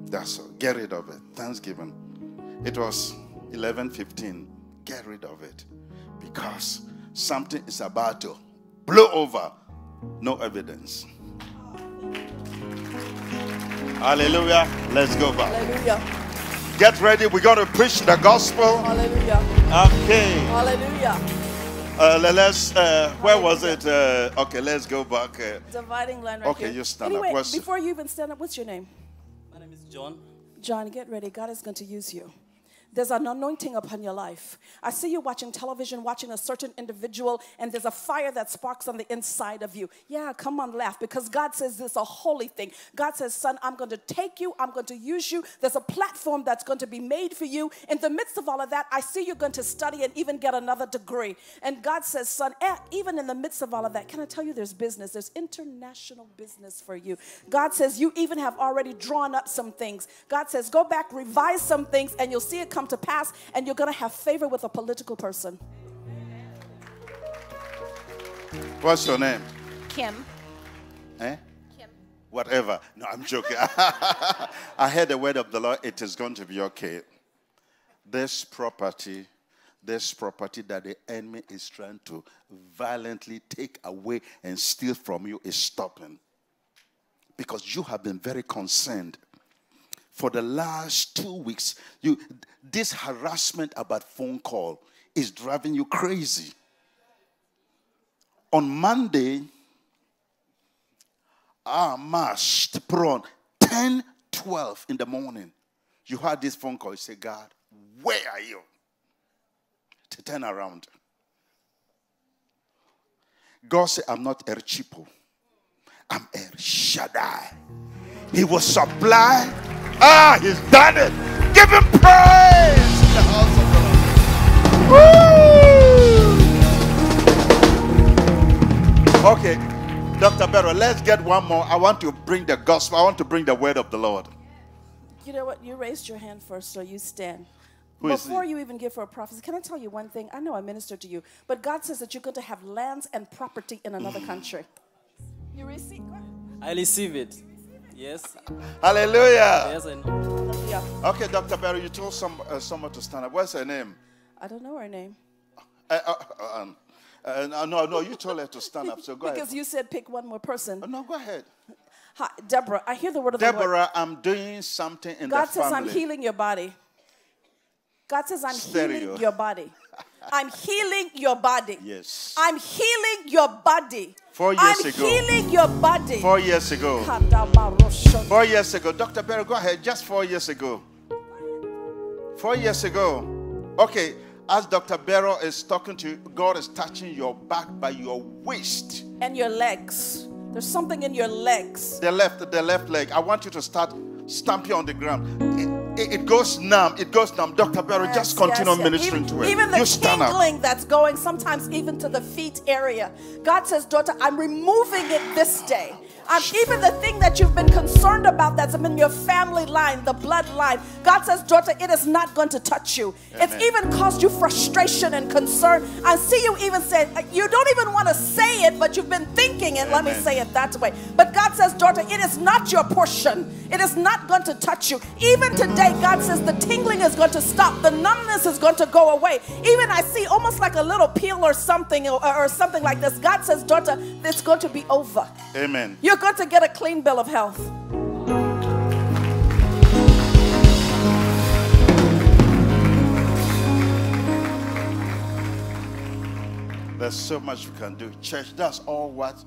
Speaker 1: That's all. Get rid of it. Thanksgiving. It was 11:15. Get rid of it because something is about to blow over. No evidence. Hallelujah. Let's go back.
Speaker 2: Hallelujah.
Speaker 1: Get ready. We're going to preach the gospel.
Speaker 2: Hallelujah.
Speaker 1: Okay.
Speaker 2: Hallelujah.
Speaker 1: Uh, let's. Uh, where was it? Uh, okay. Let's go back. Uh,
Speaker 2: Dividing line right
Speaker 1: Okay,
Speaker 2: here.
Speaker 1: you stand up. What's-
Speaker 2: before you even stand up, what's your name?
Speaker 6: My name is John.
Speaker 2: John, get ready. God is going to use you. There's an anointing upon your life. I see you watching television, watching a certain individual, and there's a fire that sparks on the inside of you. Yeah, come on, laugh, because God says this is a holy thing. God says, Son, I'm going to take you, I'm going to use you. There's a platform that's going to be made for you. In the midst of all of that, I see you're going to study and even get another degree. And God says, Son, eh, even in the midst of all of that, can I tell you there's business? There's international business for you. God says, You even have already drawn up some things. God says, Go back, revise some things, and you'll see it come to pass, and you're going to have favor with a political person.
Speaker 1: what's your name?
Speaker 3: Kim.
Speaker 1: Eh?
Speaker 3: Kim.
Speaker 1: Whatever. No, I'm joking. I heard the word of the Lord. It is going to be okay. This property, this property that the enemy is trying to violently take away and steal from you is stopping. Because you have been very concerned. For the last two weeks, you this harassment about phone call is driving you crazy. On Monday, ah, must prawn 10 12 in the morning you had this phone call you say god where are you to turn around. God said, I'm not El Chapo. I'm El Shaddai. He will supply. Ah, he's done it. Give him praise in the house of the Lord. Woo! Okay, Dr. Barrow, let's get one more. I want to bring the gospel. I want to bring the word of the Lord.
Speaker 2: You know what? You raised your hand first, so you stand.
Speaker 1: Who is
Speaker 2: Before you even give for a prophecy, can I tell you one thing? I know I ministered to you, but God says that you're going to have lands and property in another country. You receive?
Speaker 6: I receive it. Yes.
Speaker 1: Hallelujah.
Speaker 6: Yes, I know.
Speaker 2: Yeah.
Speaker 1: Okay, Dr. Barry, you told some, uh, someone to stand up. What's her name?
Speaker 2: I don't know her name.
Speaker 1: Uh, uh, uh, um, uh, no, no, no, you told her to stand up, so go ahead.
Speaker 2: Because
Speaker 1: ahead.
Speaker 2: you said pick one more person.
Speaker 1: Uh, no, go ahead.
Speaker 2: Hi, Deborah, I hear the word of the Lord.
Speaker 1: Deborah, I'm doing something in
Speaker 2: God
Speaker 1: the
Speaker 2: says. I'm healing your body. God says I'm
Speaker 1: Stereo.
Speaker 2: healing your body. I'm healing your body.
Speaker 1: Yes.
Speaker 2: I'm healing your body.
Speaker 1: Four years
Speaker 2: I'm
Speaker 1: ago.
Speaker 2: healing your body.
Speaker 1: Four years ago. Four years ago. Dr. Barrow, go ahead. Just four years ago. Four years ago. Okay, as Dr. Barrow is talking to you, God is touching your back by your waist.
Speaker 2: And your legs. There's something in your legs.
Speaker 1: The left, the left leg. I want you to start stamping on the ground. It, it- goes numb. It goes numb. Dr. Barrow, just continue
Speaker 2: yes, yes.
Speaker 1: ministering
Speaker 2: even,
Speaker 1: to it.
Speaker 2: Even the
Speaker 1: you stand up.
Speaker 2: tingling that's going sometimes even to the feet area. God says, daughter, I'm removing it this day. Um, even the thing that you've been concerned about that's in your family line, the bloodline. God says, daughter, it is not going to touch you. It's even caused you frustration and concern. I see you even say, you don't even want to say it, but you've been thinking it. Let me say it that way. But God says, daughter, it is not your portion. It is not going to touch you. Even today, God says the tingling is going to stop. The numbness is going to go away. Even I see almost like a little peel or something or, or something like this. God says, daughter, it's going to be over.
Speaker 1: Amen.
Speaker 2: You're going to get a clean bill of health.
Speaker 1: There's so much we can do. Church, that's all what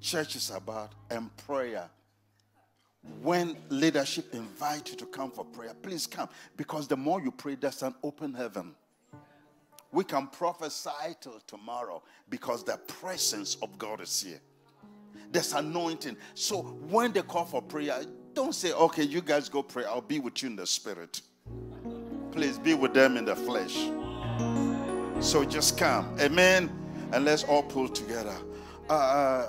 Speaker 1: church is about and prayer. When leadership invite you to come for prayer, please come. Because the more you pray, there's an open heaven. We can prophesy till tomorrow because the presence of God is here. There's anointing. So when they call for prayer, don't say, okay, you guys go pray. I'll be with you in the spirit. Please be with them in the flesh. So just come. Amen. And let's all pull together. Uh, I,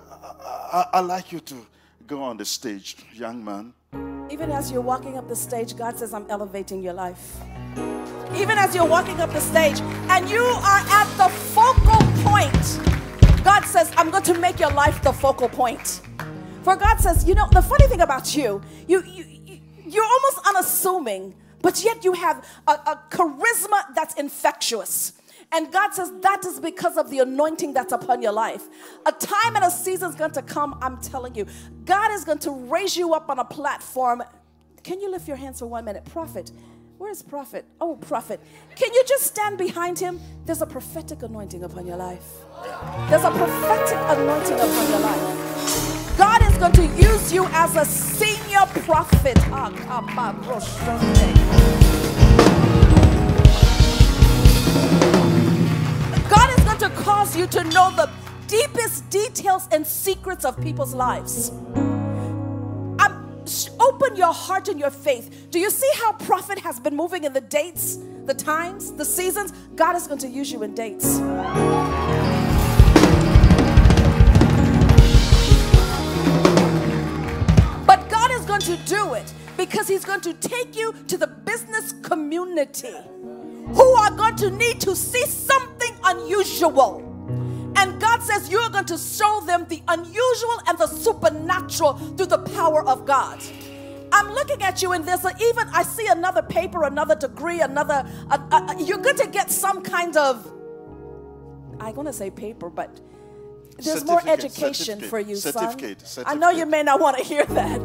Speaker 1: I, I like you to go on the stage, young man.
Speaker 2: Even as you're walking up the stage, God says, I'm elevating your life. Even as you're walking up the stage and you are at the focal point, God says, I'm going to make your life the focal point. For God says, you know, the funny thing about you, you, you, you you're almost unassuming, but yet you have a, a charisma that's infectious. And God says that is because of the anointing that's upon your life. A time and a season is going to come, I'm telling you. God is going to raise you up on a platform. Can you lift your hands for one minute? Prophet, where's prophet? Oh, prophet. Can you just stand behind him? There's a prophetic anointing upon your life. There's a prophetic anointing upon your life. God is going to use you as a senior prophet. Ah, God is going to cause you to know the deepest details and secrets of people's lives. Um, open your heart and your faith. Do you see how prophet has been moving in the dates, the times, the seasons? God is going to use you in dates. Going to do it because He's going to take you to the business community who are going to need to see something unusual. And God says you're going to show them the unusual and the supernatural through the power of God. I'm looking at you, and there's a, even I see another paper, another degree, another. Uh, uh, you're going to get some kind of. I'm going to say paper, but there's more education for you, son.
Speaker 1: certificate,
Speaker 2: I know you may not want to hear that,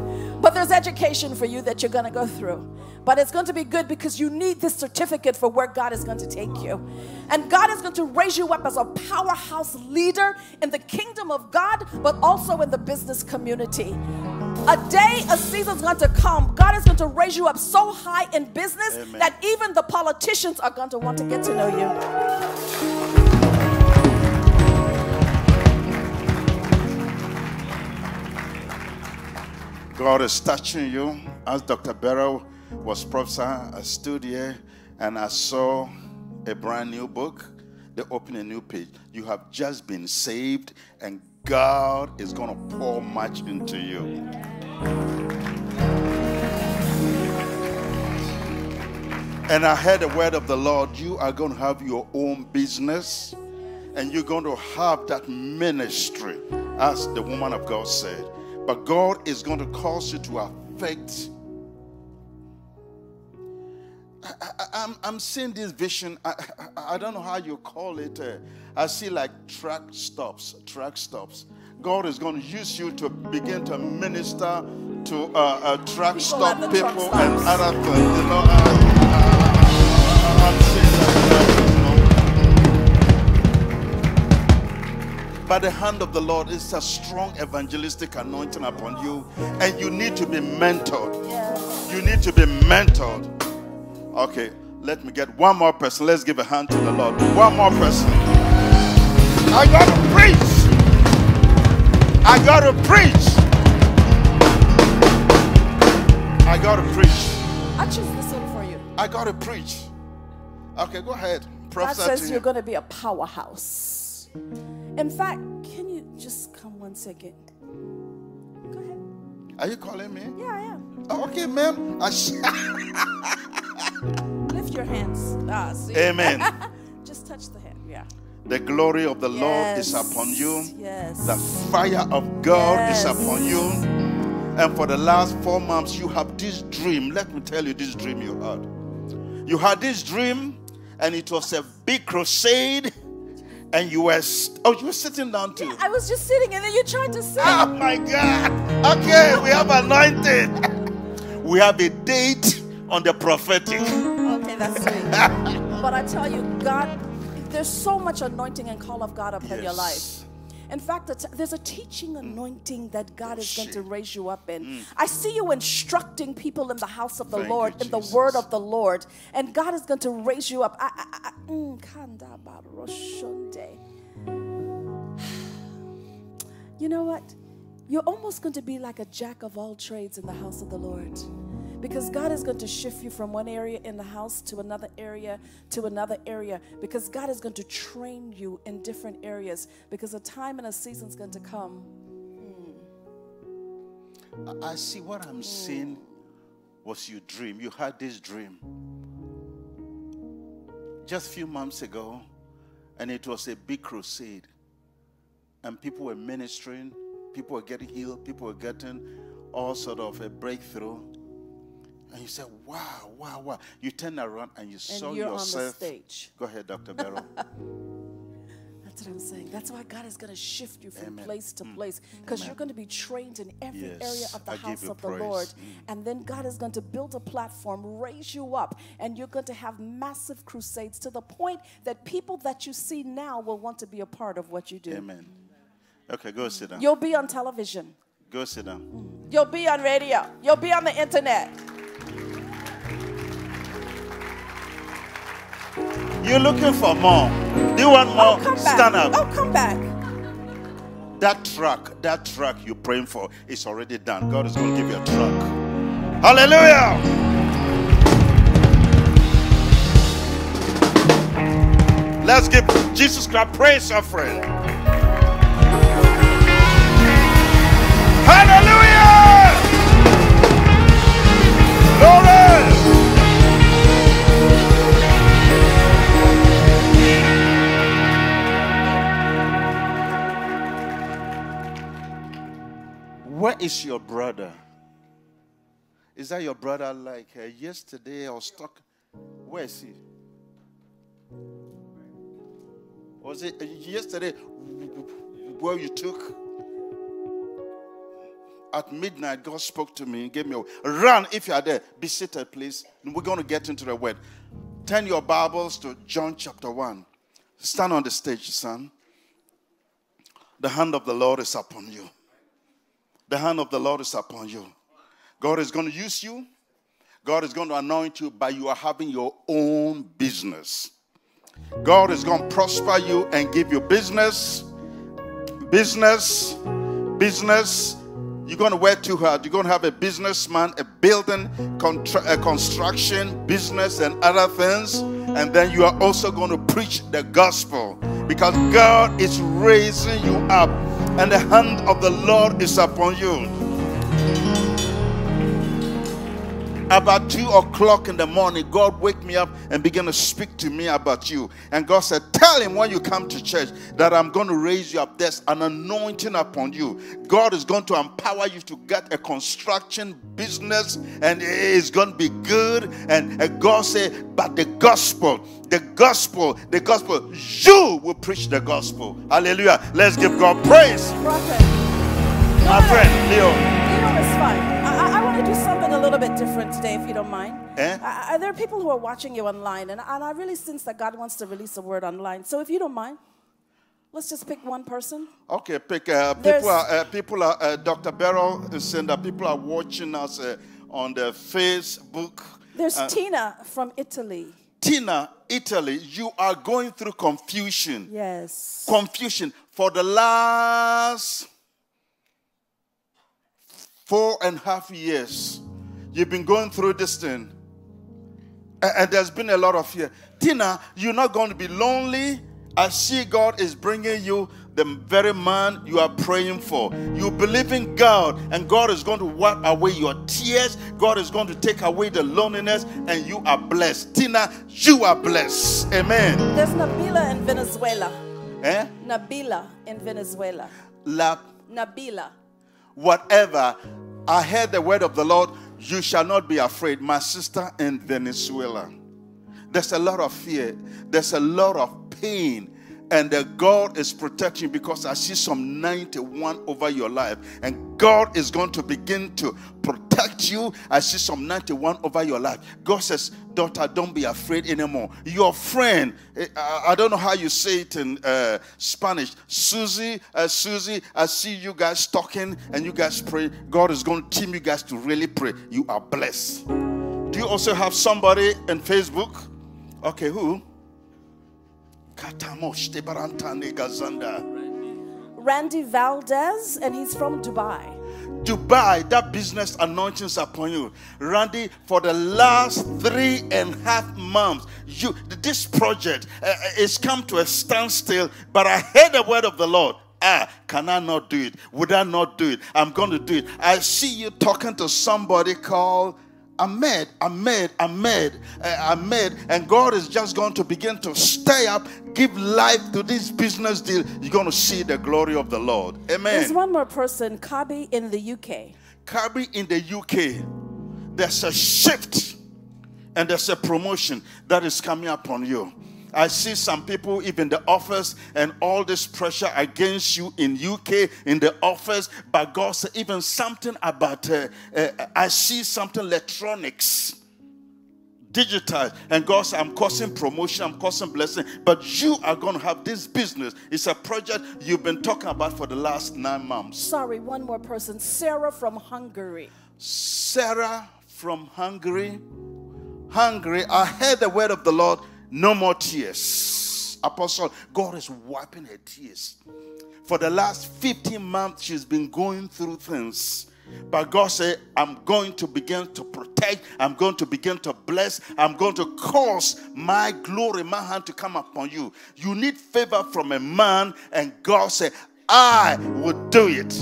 Speaker 2: there's education for you that you're going to go through. But it's going to be good because you need this certificate for where God is going to take you. And God is going to raise you up as a powerhouse leader in the kingdom of God, but also in the business community. A day, a season's going to come. God is going to raise you up so high in business
Speaker 1: Amen.
Speaker 2: that even the politicians are going to want to get to know you.
Speaker 1: God is touching you. As Dr. Barrow was prophesying, I stood here and I saw a brand new book. They open a new page. You have just been saved, and God is going to pour much into you. And I heard the word of the Lord. You are going to have your own business, and you're going to have that ministry, as the woman of God said. But God is going to cause you to affect. I, I, I'm, I'm seeing this vision. I, I, I don't know how you call it. uh, I see like track stops, track stops. God is going to use you to begin to minister to uh, uh, track stop
Speaker 2: at the truck
Speaker 1: people and other things. You know, I, I, I'm seeing By the hand of the Lord It's a strong evangelistic anointing upon you, and you need to be mentored. You need to be mentored. Okay, let me get one more person. Let's give a hand to the Lord. One more person. I got to preach. I got to preach. I got to preach.
Speaker 2: I choose this one for you.
Speaker 1: I got to preach. Okay, go ahead. Prophesy
Speaker 2: says
Speaker 1: to
Speaker 2: you're going to be a powerhouse. In fact, can you just come one second? Go ahead.
Speaker 1: Are you calling me?
Speaker 2: Yeah, I am.
Speaker 1: Oh, okay, ma'am. I sh-
Speaker 2: Lift your hands. Ah, see?
Speaker 1: Amen.
Speaker 2: Just touch the hand. Yeah.
Speaker 1: The glory of the Lord is upon you.
Speaker 2: Yes.
Speaker 1: The fire of God is upon you. And for the last four months, you have this dream. Let me tell you this dream you had. You had this dream, and it was a big crusade. And you were, st- oh, you were sitting down too.
Speaker 2: I was just sitting and then you tried to sing.
Speaker 1: Oh my God. Okay, we have anointed. We have a date on the prophetic.
Speaker 2: Okay, that's sweet. but I tell you, God, there's so much anointing and call of God upon your life. In fact, there's a teaching anointing that God is going to raise you up in. I see you instructing people in the house of the
Speaker 1: Thank you,
Speaker 2: Lord, in the word of the Lord, and God is going to raise you up. I, I, I, mm. You know what? You're almost going to be like a jack of all trades in the house of the Lord. Because God is going to shift you from one area in the house to another area to another area. Because God is going to train you in different areas. Because a time and a season is going to come.
Speaker 1: I- I see what I'm hmm. seeing was your dream. You had this dream just a few months ago, and it was a big crusade. And people were ministering, people were getting healed, people were getting all sort of a breakthrough. And you said, Wow, wow, wow. You turn around and you
Speaker 2: And
Speaker 1: saw
Speaker 2: you're on the
Speaker 1: yourself.
Speaker 2: stage.
Speaker 1: Go ahead, Dr. Barrow.
Speaker 2: That's what I'm saying. That's why God is going to shift you from
Speaker 1: Amen. Mm.
Speaker 2: place to place because you're going to be trained in every
Speaker 1: Yes.
Speaker 2: area of the
Speaker 1: I
Speaker 2: house of the
Speaker 1: praise.
Speaker 2: Lord.
Speaker 1: Mm.
Speaker 2: And then God is going to build a platform, raise you up, and you're going to have massive crusades to the point that people that you see now will want to be a part of what you do.
Speaker 1: Amen. Okay, go sit down.
Speaker 2: You'll be on television,
Speaker 1: Go sit down.
Speaker 2: you'll be on radio, you'll be on the internet.
Speaker 1: You're looking for more. Do you want oh, more?
Speaker 2: Oh, come back.
Speaker 1: Stand up.
Speaker 2: Oh, come back.
Speaker 1: That truck, that truck you're praying for is already done. God is going to give you a truck. Hallelujah. Let's give Jesus Christ praise offering. Hallelujah. Glory. Is your brother? Is that your brother like uh, yesterday was talking? Where is he? Was it uh, yesterday where you took? At midnight, God spoke to me and gave me a run. If you are there, be seated, please. We're going to get into the word. Turn your Bibles to John chapter 1. Stand on the stage, son. The hand of the Lord is upon you. The hand of the Lord is upon you. God is going to use you. God is going to anoint you, but you are having your own business. God is going to prosper you and give you business, business, business. You're going to work too hard. You're going to have a businessman, a building, a construction, business, and other things. And then you are also going to preach the gospel because God is raising you up, and the hand of the Lord is upon you. About two o'clock in the morning, God wake me up and began to speak to me about you. And God said, Tell him when you come to church that I'm going to raise you up. There's an anointing upon you. God is going to empower you to get a construction business, and it's going to be good. And, and God said, But the gospel, the gospel, the gospel, you will preach the gospel. Hallelujah. Let's give God praise.
Speaker 2: Prophet.
Speaker 1: My friend, Leo.
Speaker 2: Leo is fine. Little bit different today, if you don't mind.
Speaker 1: Eh?
Speaker 2: I, I, there are people who are watching you online, and, and I really sense that God wants to release a word online. So if you don't mind, let's just pick one person.
Speaker 1: Okay, pick. Uh, people are, uh, people are. Uh, Dr. Beryl is saying that people are watching us uh, on the Facebook.
Speaker 2: There's
Speaker 1: Uh,
Speaker 2: Tina from Italy.
Speaker 1: Tina, Italy, you are going through confusion.
Speaker 2: Yes.
Speaker 1: Confusion for the last four and a half years. You've been going through this thing. And there's been a lot of fear. Tina, you're not going to be lonely. I see God is bringing you the very man you are praying for. You believe in God, and God is going to wipe away your tears. God is going to take away the loneliness, and you are blessed. Tina, you are blessed. Amen.
Speaker 2: There's Nabila in Venezuela.
Speaker 1: Eh?
Speaker 2: Nabila in Venezuela.
Speaker 1: La,
Speaker 2: Nabila.
Speaker 1: whatever. I heard the word of the Lord. You shall not be afraid. My sister in Venezuela. There's a lot of fear. There's a lot of pain. And the God is protecting because I see Psalm 91 over your life. And God is going to begin to protect you. I see Psalm 91 over your life. God says, Daughter, don't be afraid anymore. Your friend, eh, I don't know how you say it in uh, Spanish. Susie, uh, Susie, I see you guys talking and you guys pray. God is going to team you guys to really pray. You are blessed. Do you also have somebody in Facebook? Okay, who? Katamosh Tebarantane Gazanda.
Speaker 2: Randy Valdez, and he's from Dubai.
Speaker 1: Dubai, that business anointings upon you. Randy, for the last three and a half months, you this project uh, is come to a standstill. But I heard the word of the Lord. Ah, can I not do it? Would I not do it? I'm going to do it. I see you talking to somebody called Ahmed, Ahmed, Ahmed, uh, Ahmed, and God is just going to begin to stir up, give life to this business deal. You're going to see the glory of the Lord. Amen.
Speaker 2: There's one more person, Kabi in the UK.
Speaker 1: Kabi in the UK, there's a shift and there's a promotion that is coming upon you. I see some people even the office and all this pressure against you in UK in the office, but God said even something about uh, uh, I see something electronics digital and God said, I'm causing promotion, I'm causing blessing, but you are going to have this business. It's a project you've been talking about for the last nine months.
Speaker 2: Sorry, one more person, Sarah from Hungary.
Speaker 1: Sarah from Hungary. Hungary, I heard the word of the Lord no more tears. Apostle, God is wiping her tears. For the last 15 months, she's been going through things. But God said, I'm going to begin to protect, I'm going to begin to bless, I'm going to cause my glory, my hand to come upon you. You need favor from a man, and God said, I will do it.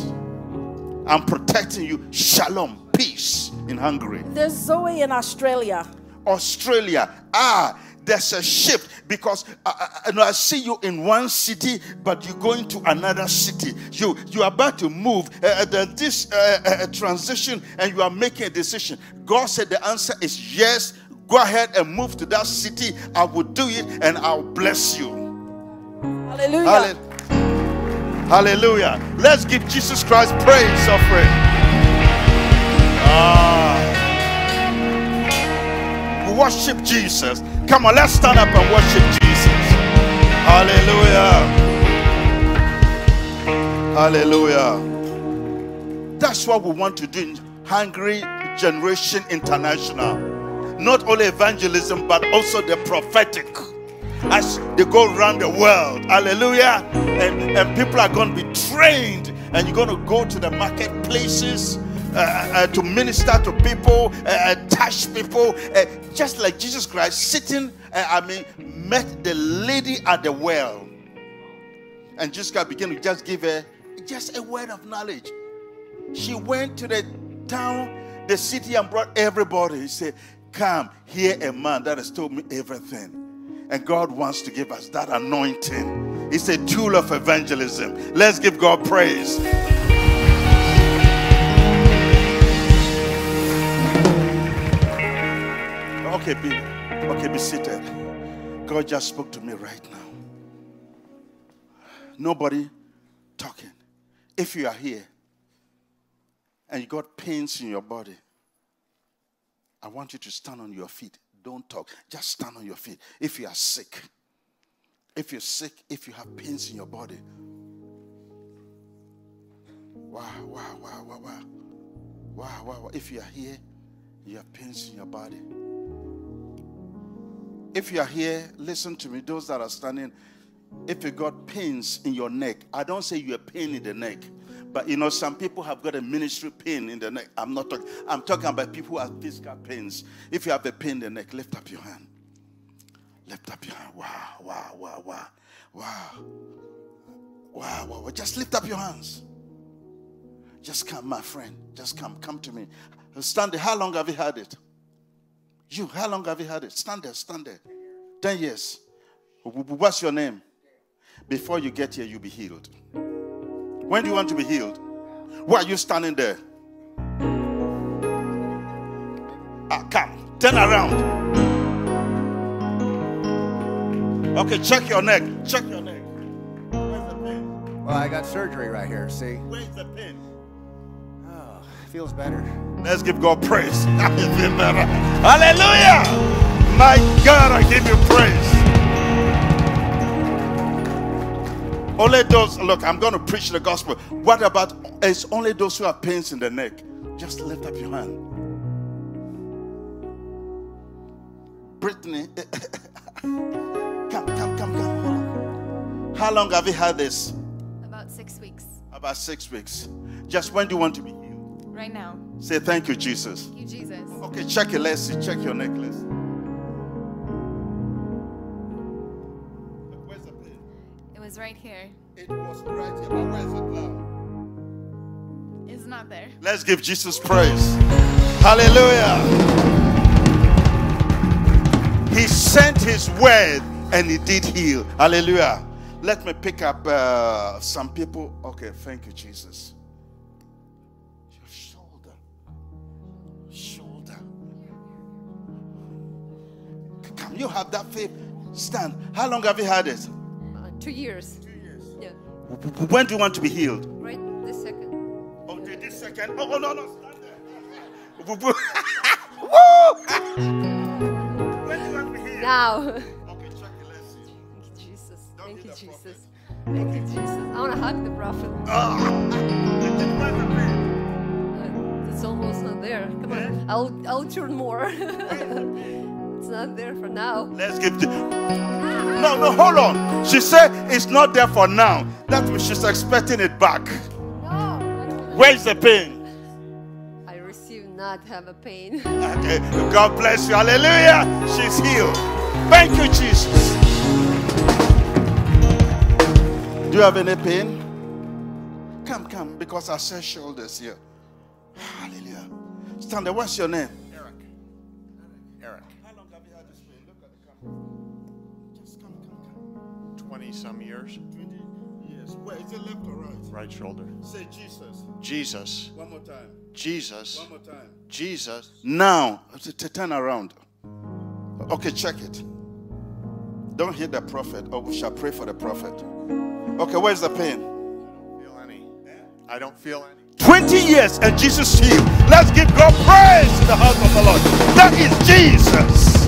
Speaker 1: I'm protecting you. Shalom, peace in Hungary.
Speaker 2: There's Zoe in Australia.
Speaker 1: Australia. Ah, there's a shift because uh, uh, you know, I see you in one city, but you're going to another city. You you are about to move. Uh, uh, then this uh, uh, transition, and you are making a decision. God said the answer is yes. Go ahead and move to that city. I will do it, and I'll bless you.
Speaker 2: Hallelujah.
Speaker 1: Halle- Hallelujah. Let's give Jesus Christ praise offering. Ah. Worship Jesus. Come on, let's stand up and worship Jesus. Hallelujah. Hallelujah. That's what we want to do in Hungry Generation International. Not only evangelism, but also the prophetic. As they go around the world, hallelujah. And, and people are going to be trained, and you're going to go to the marketplaces. Uh, uh, to minister to people, uh, uh, touch people, just like Jesus Christ sitting, I mean, met the lady at the well. And Jesus Christ began to just give her just a word of knowledge. She went to the town, the city, and brought everybody. He said, Come, hear a man that has told me everything. And God wants to give us that anointing. It's a tool of evangelism. Let's give God praise. Okay, be okay, be seated. God just spoke to me right now. Nobody talking. If you are here and you got pains in your body, I want you to stand on your feet. Don't talk. Just stand on your feet. If you are sick, if you're sick, if you have pains in your body. Wow, wow, wow, wow, wow. Wow, wow, wow. If you are here, you have pains in your body. If you are here, listen to me. Those that are standing, if you got pains in your neck, I don't say you have pain in the neck, but you know, some people have got a ministry pain in the neck. I'm not talking, I'm talking about people who have physical pains. If you have a pain in the neck, lift up your hand. Lift up your hand. Wow, wow, wow, wow, wow. Wow, wow, wow. Just lift up your hands. Just come, my friend. Just come. Come to me. Stand. How long have you had it? You, how long have you had it? Stand there, stand there. 10 years. What's your name? Before you get here, you'll be healed. When do you want to be healed? Why are you standing there? Ah, come. Turn around. Okay, check your neck. Check your neck. Where's the pain?
Speaker 7: Well, I got surgery right here. See?
Speaker 1: Where's the pin?
Speaker 7: Oh, feels better.
Speaker 1: Let's give God praise. Hallelujah. My God, I give you praise. Only those, look, I'm going to preach the gospel. What about it's only those who have pains in the neck? Just lift up your hand. Brittany, come, come, come, come. How long have you had this?
Speaker 3: About six weeks.
Speaker 1: About six weeks. Just when do you want to be?
Speaker 3: Right now.
Speaker 1: Say thank you, Jesus.
Speaker 3: Thank you, Jesus.
Speaker 1: Okay, check your let's see. Check your necklace. Where's the?
Speaker 3: It was right here.
Speaker 1: It was right here, but where's it now?
Speaker 3: It's not there.
Speaker 1: Let's give Jesus praise. Hallelujah. He sent his word and he did heal. Hallelujah. Let me pick up uh, some people. Okay, thank you, Jesus. Come, you have that faith. Stand. How long have you had it?
Speaker 8: Uh, two years. Yeah.
Speaker 1: When do you want to be healed?
Speaker 8: Right this second.
Speaker 1: Oh, did this second? Oh, oh, no, no, stand there. Woo! when do you want to be healed?
Speaker 8: Now.
Speaker 1: Okay, check it. Let's see.
Speaker 8: Thank you, Jesus.
Speaker 1: Don't
Speaker 8: Thank you,
Speaker 1: the
Speaker 8: Jesus. Thank you, Jesus. I want to hug the prophet.
Speaker 1: Did you find the pain?
Speaker 8: Uh, it's almost not there. Come on. I'll I'll turn more. It's not there for now.
Speaker 1: Let's give the. No, no, hold on. She said it's not there for now. That means she's expecting it back.
Speaker 8: No.
Speaker 1: Where's the pain?
Speaker 8: I receive not have a pain.
Speaker 1: Okay, God bless you. Hallelujah. She's healed. Thank you, Jesus. Do you have any pain? Come, come, because I said shoulders here. Hallelujah. Stand there. What's your name?
Speaker 4: Eric. Eric. 20 some years.
Speaker 1: 20 years. Where is it left or right?
Speaker 4: Right shoulder.
Speaker 1: Say Jesus.
Speaker 4: Jesus.
Speaker 1: One more time.
Speaker 4: Jesus.
Speaker 1: One more time.
Speaker 4: Jesus.
Speaker 1: Now, to, to turn around. Okay, check it. Don't hit the prophet, or we shall pray for the prophet. Okay, where's the pain?
Speaker 4: I don't feel any? I don't feel any.
Speaker 1: 20 years and Jesus healed. Let's give God praise in the house of the Lord. That is Jesus.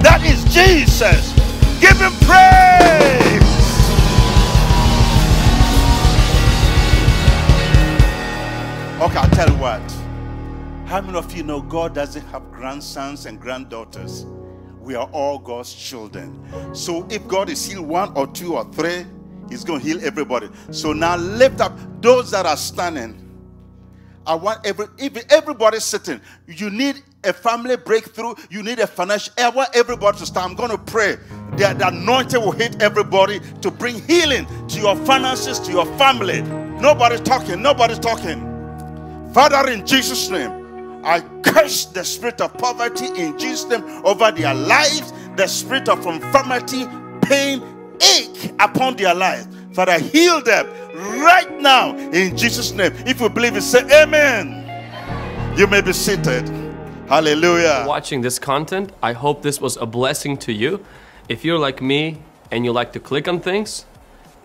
Speaker 1: That is Jesus. Give him praise. Okay, I'll tell you what. How many of you know God doesn't have grandsons and granddaughters? We are all God's children. So if God is healed one or two or three, He's going to heal everybody. So now lift up those that are standing. I want every everybody sitting. You need a family breakthrough. You need a financial. I want everybody to stand. I'm going to pray that the anointing will hit everybody to bring healing to your finances, to your family. Nobody's talking. Nobody's talking. Father, in Jesus' name, I curse the spirit of poverty in Jesus' name over their lives, the spirit of infirmity, pain, ache upon their lives. Father, heal them right now in Jesus' name. If you believe it, say amen. You may be seated. Hallelujah.
Speaker 9: watching this content. I hope this was a blessing to you. If you're like me and you like to click on things,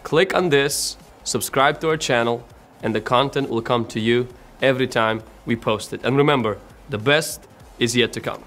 Speaker 9: click on this, subscribe to our channel, and the content will come to you every time we post it. And remember, the best is yet to come.